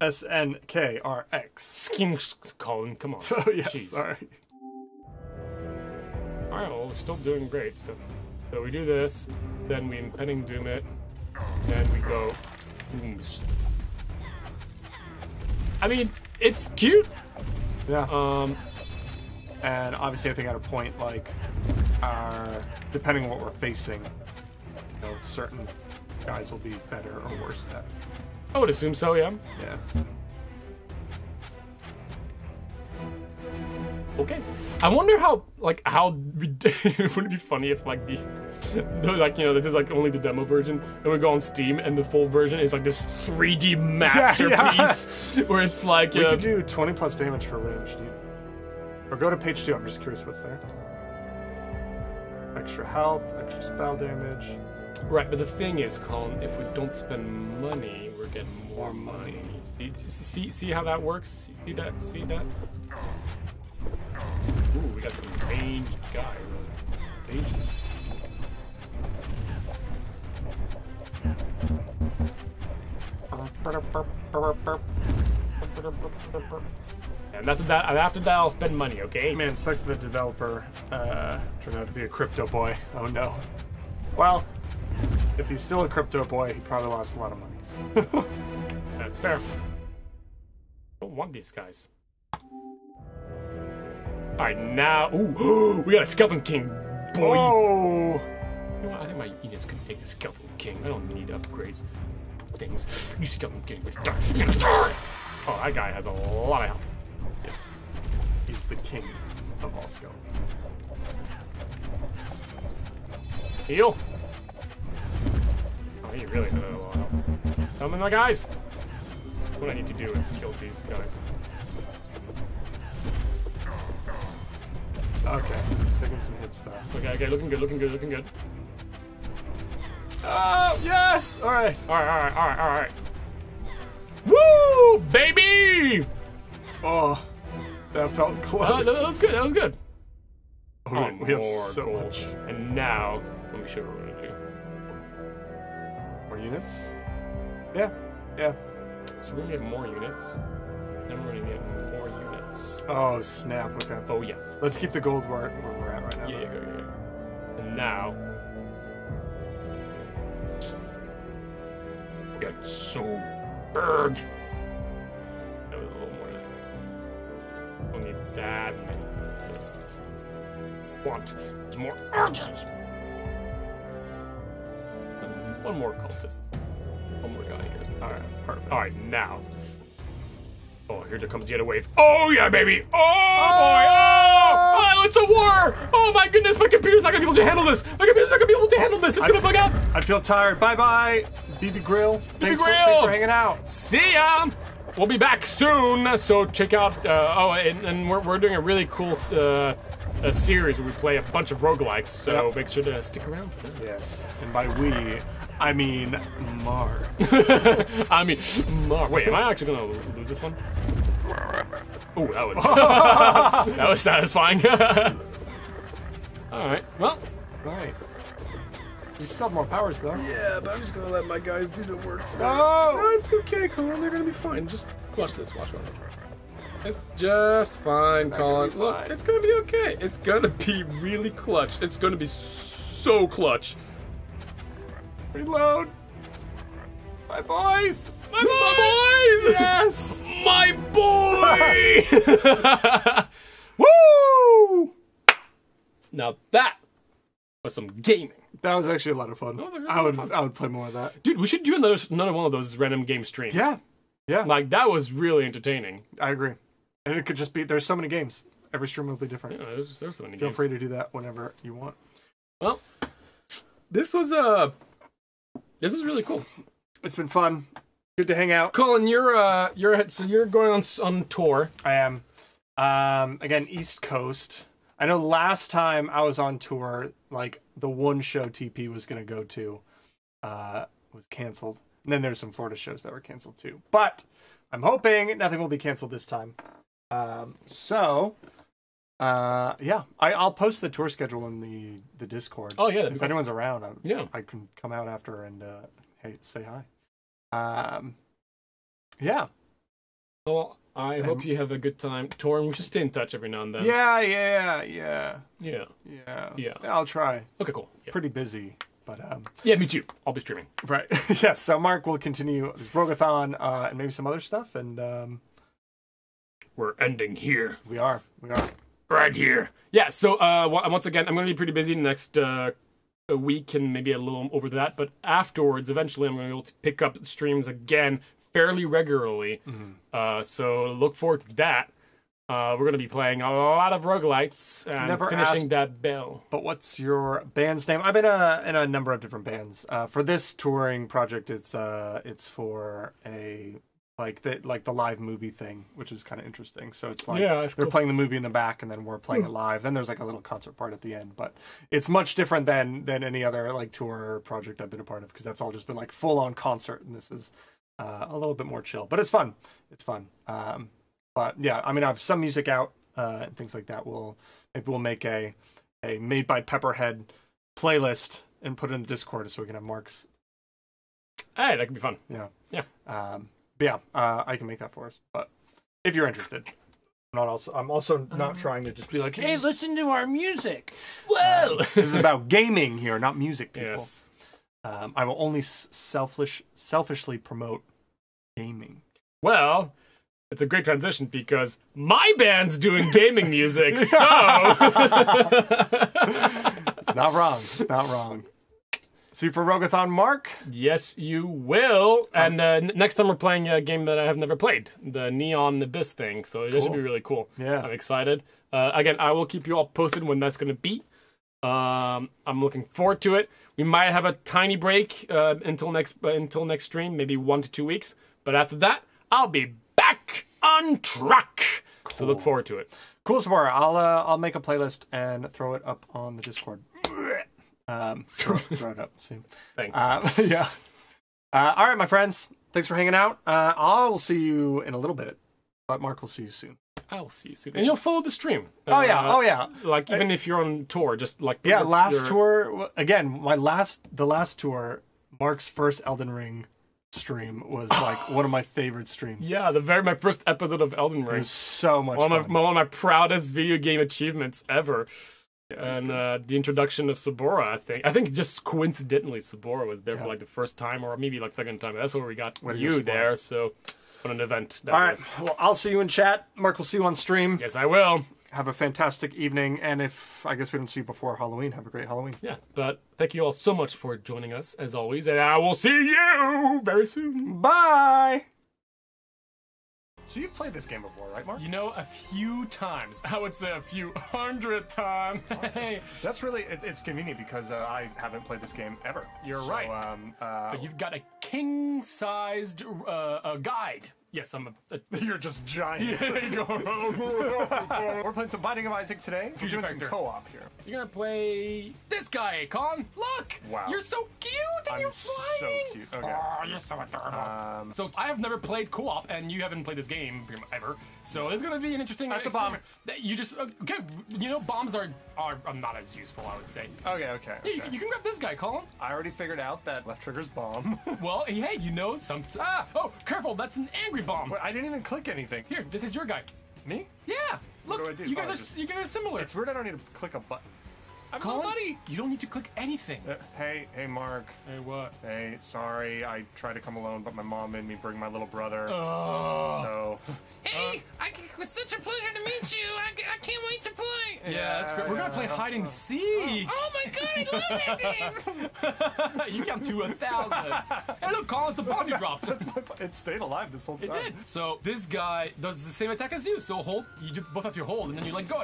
S N K R X. Skin Colin, come on. Oh yes, Jeez. sorry. All right, well, we're still doing great. So, so we do this, then we impending doom it, then we go booms. I mean, it's cute. Yeah, Um, and obviously I think at a point like our depending on what we're facing, you know, certain guys will be better or worse at. I would assume so. Yeah. Yeah. Okay. I wonder how, like, how would it be funny if, like, the, the, like, you know, this is like only the demo version, and we go on Steam, and the full version is like this 3D masterpiece where it's like, We uh, could do 20 plus damage for range, dude. Or go to page two. I'm just curious what's there. Extra health, extra spell damage. right. But the thing is, Colin, if we don't spend money, we're getting more money. See, see, see, see how that works? See, see that? See that? Ooh, we got some ranged guy. Ages. And that's that. And after that, I'll spend money. Okay. Man, sucks the developer uh, turned out to be a crypto boy. Oh no. Well, if he's still a crypto boy, he probably lost a lot of money. That's fair. Don't want these guys. Alright, now. Ooh, we got a Skeleton King, boy. oh! You know what? I think my units could take the Skeleton King. I don't need upgrades. Things. You Skeleton King. Oh, that guy has a lot of health. Yes. He's the king of all skeletons. Heal. Oh, he really has a lot of health. My guys. What I need to do is kill these guys. Okay, taking some hits there. Okay, okay, looking good, looking good, looking good. Oh, yes! Alright. Alright, alright, alright, alright. Woo! Baby! Oh, that felt close. that, that was good, that was good. Oh, Oh, we have oh, more so gold. much. And now, let me show you what we're gonna do. More units? Yeah, yeah. So we're gonna get more units. Then we're gonna get more units. Oh, snap. Okay. Oh, yeah. Let's keep the gold where, where we're at right now. Yeah, yeah, yeah, yeah. And now. Get so berg. That assists. Want some more. And one more cultist. One more guy here. Alright, perfect. All right, now. Oh, here comes the other wave. Oh yeah, baby. Oh, boy. Oh. oh, oh, it's a war. Oh my goodness, my computer's not gonna be able to handle this. My computer's not gonna be able to handle this. It's gonna bug out. I feel tired. Bye bye, BB Grill. Thanks, For, Grill. thanks for hanging out. See ya. We'll be back soon. So check out. Uh, oh, and, and we're, we're doing a really cool uh, a series where we play a bunch of roguelikes. So Yep. make sure to stick around for that. Yes. And by we, I mean Mar. I mean, Mar- wait, am I actually gonna lose this one? Oh, that was that was satisfying. All right, well, right. You still have more powers though. yeah, but I'm just gonna let my guys do the work. No! No, it's okay, Colin. They're gonna be fine. Just watch this. Watch, watch. watch. It's just fine, Colin. be Look, fine. it's gonna be okay. It's gonna be really clutch. It's gonna be so clutch. Reload. My boys! My boys! Yes! My boy! Woo! now that was some gaming. That was actually a lot of fun. really I would fun. I would play more of that. Dude, we should do another, another one of those random game streams. Yeah. Yeah. Like, that was really entertaining. I agree. And it could just be there's so many games. Every stream will be different. Yeah, there's, there's so many Feel games. free to do that whenever you want. Well, this was uh, this is really cool. It's been fun. Good to hang out. Colin, you're uh, you're so you're going on on tour. I am. Um, again, East Coast. I know last time I was on tour, like the one show TP was going to go to uh, was canceled. And then there's some Florida shows that were canceled too. But I'm hoping nothing will be canceled this time. Um, so, uh, yeah, I, I'll post the tour schedule in the, the Discord. Oh yeah, if cool. anyone's around, I, Yeah. I can come out after and uh, hey, say hi. Um, yeah, Well, I hope you have a good time touring. We should stay in touch every now and then. yeah, yeah, yeah. Yeah. Yeah. Yeah. I'll try. Okay, cool. Yeah. Pretty busy, but um yeah, me too. I'll be streaming. right. yes, so Mark will continue this Rogathon uh and maybe some other stuff and um We're ending here. we are. We are. Right here. Yeah. So uh, once again, I'm going to be pretty busy next uh, a week and maybe a little over that. But afterwards, eventually, I'm going to be able to pick up streams again fairly regularly. Uh, so look forward to that. Uh, we're going to be playing a lot of roguelites and Never finishing asked- that bell. But what's your band's name? I've been uh, in a number of different bands. Uh, for this touring project, it's uh, it's for a like the like the live movie thing, which is kind of interesting. So it's like Yeah, they're cool. playing the movie in the back, and then we're playing it live. Then there's like a little concert part at the end, but it's much different than than any other like tour project I've been a part of because that's all just been like full on concert, and this is uh, a little bit more chill. But it's fun. It's fun. Um, but yeah, I mean, I have some music out uh, and things like that. We'll maybe we'll make a a made by Pepperhead playlist and put it in the Discord so we can have Mark's. Hey, that could be fun. Yeah. Yeah. Um, but yeah, uh, I can make that for us. But if you're interested, I'm not also I'm also not trying to just be like, hey, listen to our music. Whoa! This is about gaming here, not music, people. yes. Um, I will only selfish selfishly promote gaming. Well, it's a great transition because my band's doing gaming music, so. not wrong. Not wrong. See for Rogathon, Mark. Yes, you will. And uh, next time we're playing a game that I have never played, the Neon Abyss thing. So it should be really cool. Yeah. I'm excited. Uh, again, I will keep you all posted when that's going to be. Um, I'm looking forward to it. We might have a tiny break uh, until next uh, until next stream, maybe one to two weeks. But after that, I'll be back on track. So look forward to it. Cool, Samara. I'll uh, I'll make a playlist and throw it up on the Discord. Um, throw, throw it up. See. Thanks. Uh, yeah. Uh, all right, my friends. Thanks for hanging out. Uh, I'll see you in a little bit, but Mark will see you soon. I'll see you soon, and you'll follow the stream. Oh yeah. Uh, Oh yeah. Like even if you're on tour, just like Yeah. your- Last your- tour again. My last the last tour. Mark's first Elden Ring stream was like one of my favorite streams. Yeah, the very my first episode of Elden It Ring. was so much One of, my, one of my proudest video game achievements ever. Yeah, and uh, the introduction of Sabora, I think. I think just coincidentally, Sabora was there Yeah. for like the first time, or maybe like second time. That's where we got go, you there. So, what an event all was. Well, I'll see you in chat. Mark will see you on stream. Yes, I will. Have a fantastic evening, and if I guess we don't see you before Halloween, have a great Halloween. Yeah, but thank you all so much for joining us as always, and I will see you very soon. Bye. So you've played this game before, right, Mark? You know, a few times. I would say a few hundred times. Hey, That's really it's, it's convenient because uh, I haven't played this game ever. You're So, right. Um, uh, but you've got a king-sized uh, uh, guide. Yes, I'm a. a you're just giant. We're playing some Binding of Isaac today. We're doing some co-op here. You're gonna play this guy, Con. Look! Wow. You're so cute and I'm you're so cute. Okay. Oh, you're so adorable. Um, so I have never played co-op, and you haven't played this game ever. So it's gonna be an interesting. That's a bomb. That You just okay. You know, bombs are are, are not as useful. I would say. okay, okay. Yeah, you, okay. can- you can grab this guy, Colin. I already figured out that left trigger's bomb. Well, hey, you know some. Ah! Oh, careful! That's an angry bomb. Wait, I didn't even click anything. Here, this is your guy. Me? Yeah. Look, do I do? you guys Oh, are just- you guys are similar. It's weird I don't need to click a button. I'm Colin, nobody. you don't need to click anything. Uh, hey, hey, Mark. Hey, what? Hey, sorry, I tried to come alone, but my mom made me bring my little brother. Oh. So, Hey, I, it was such a pleasure to meet you. I, I can't wait to play. Yeah, that's great. We're gonna play hide and seek. Oh my god, I love that game. you count to a thousand. hey, look, Colin's the bomb you dropped. it stayed alive this whole time. It did. So this guy does the same attack as you. So hold, you both have to hold, and then you let go.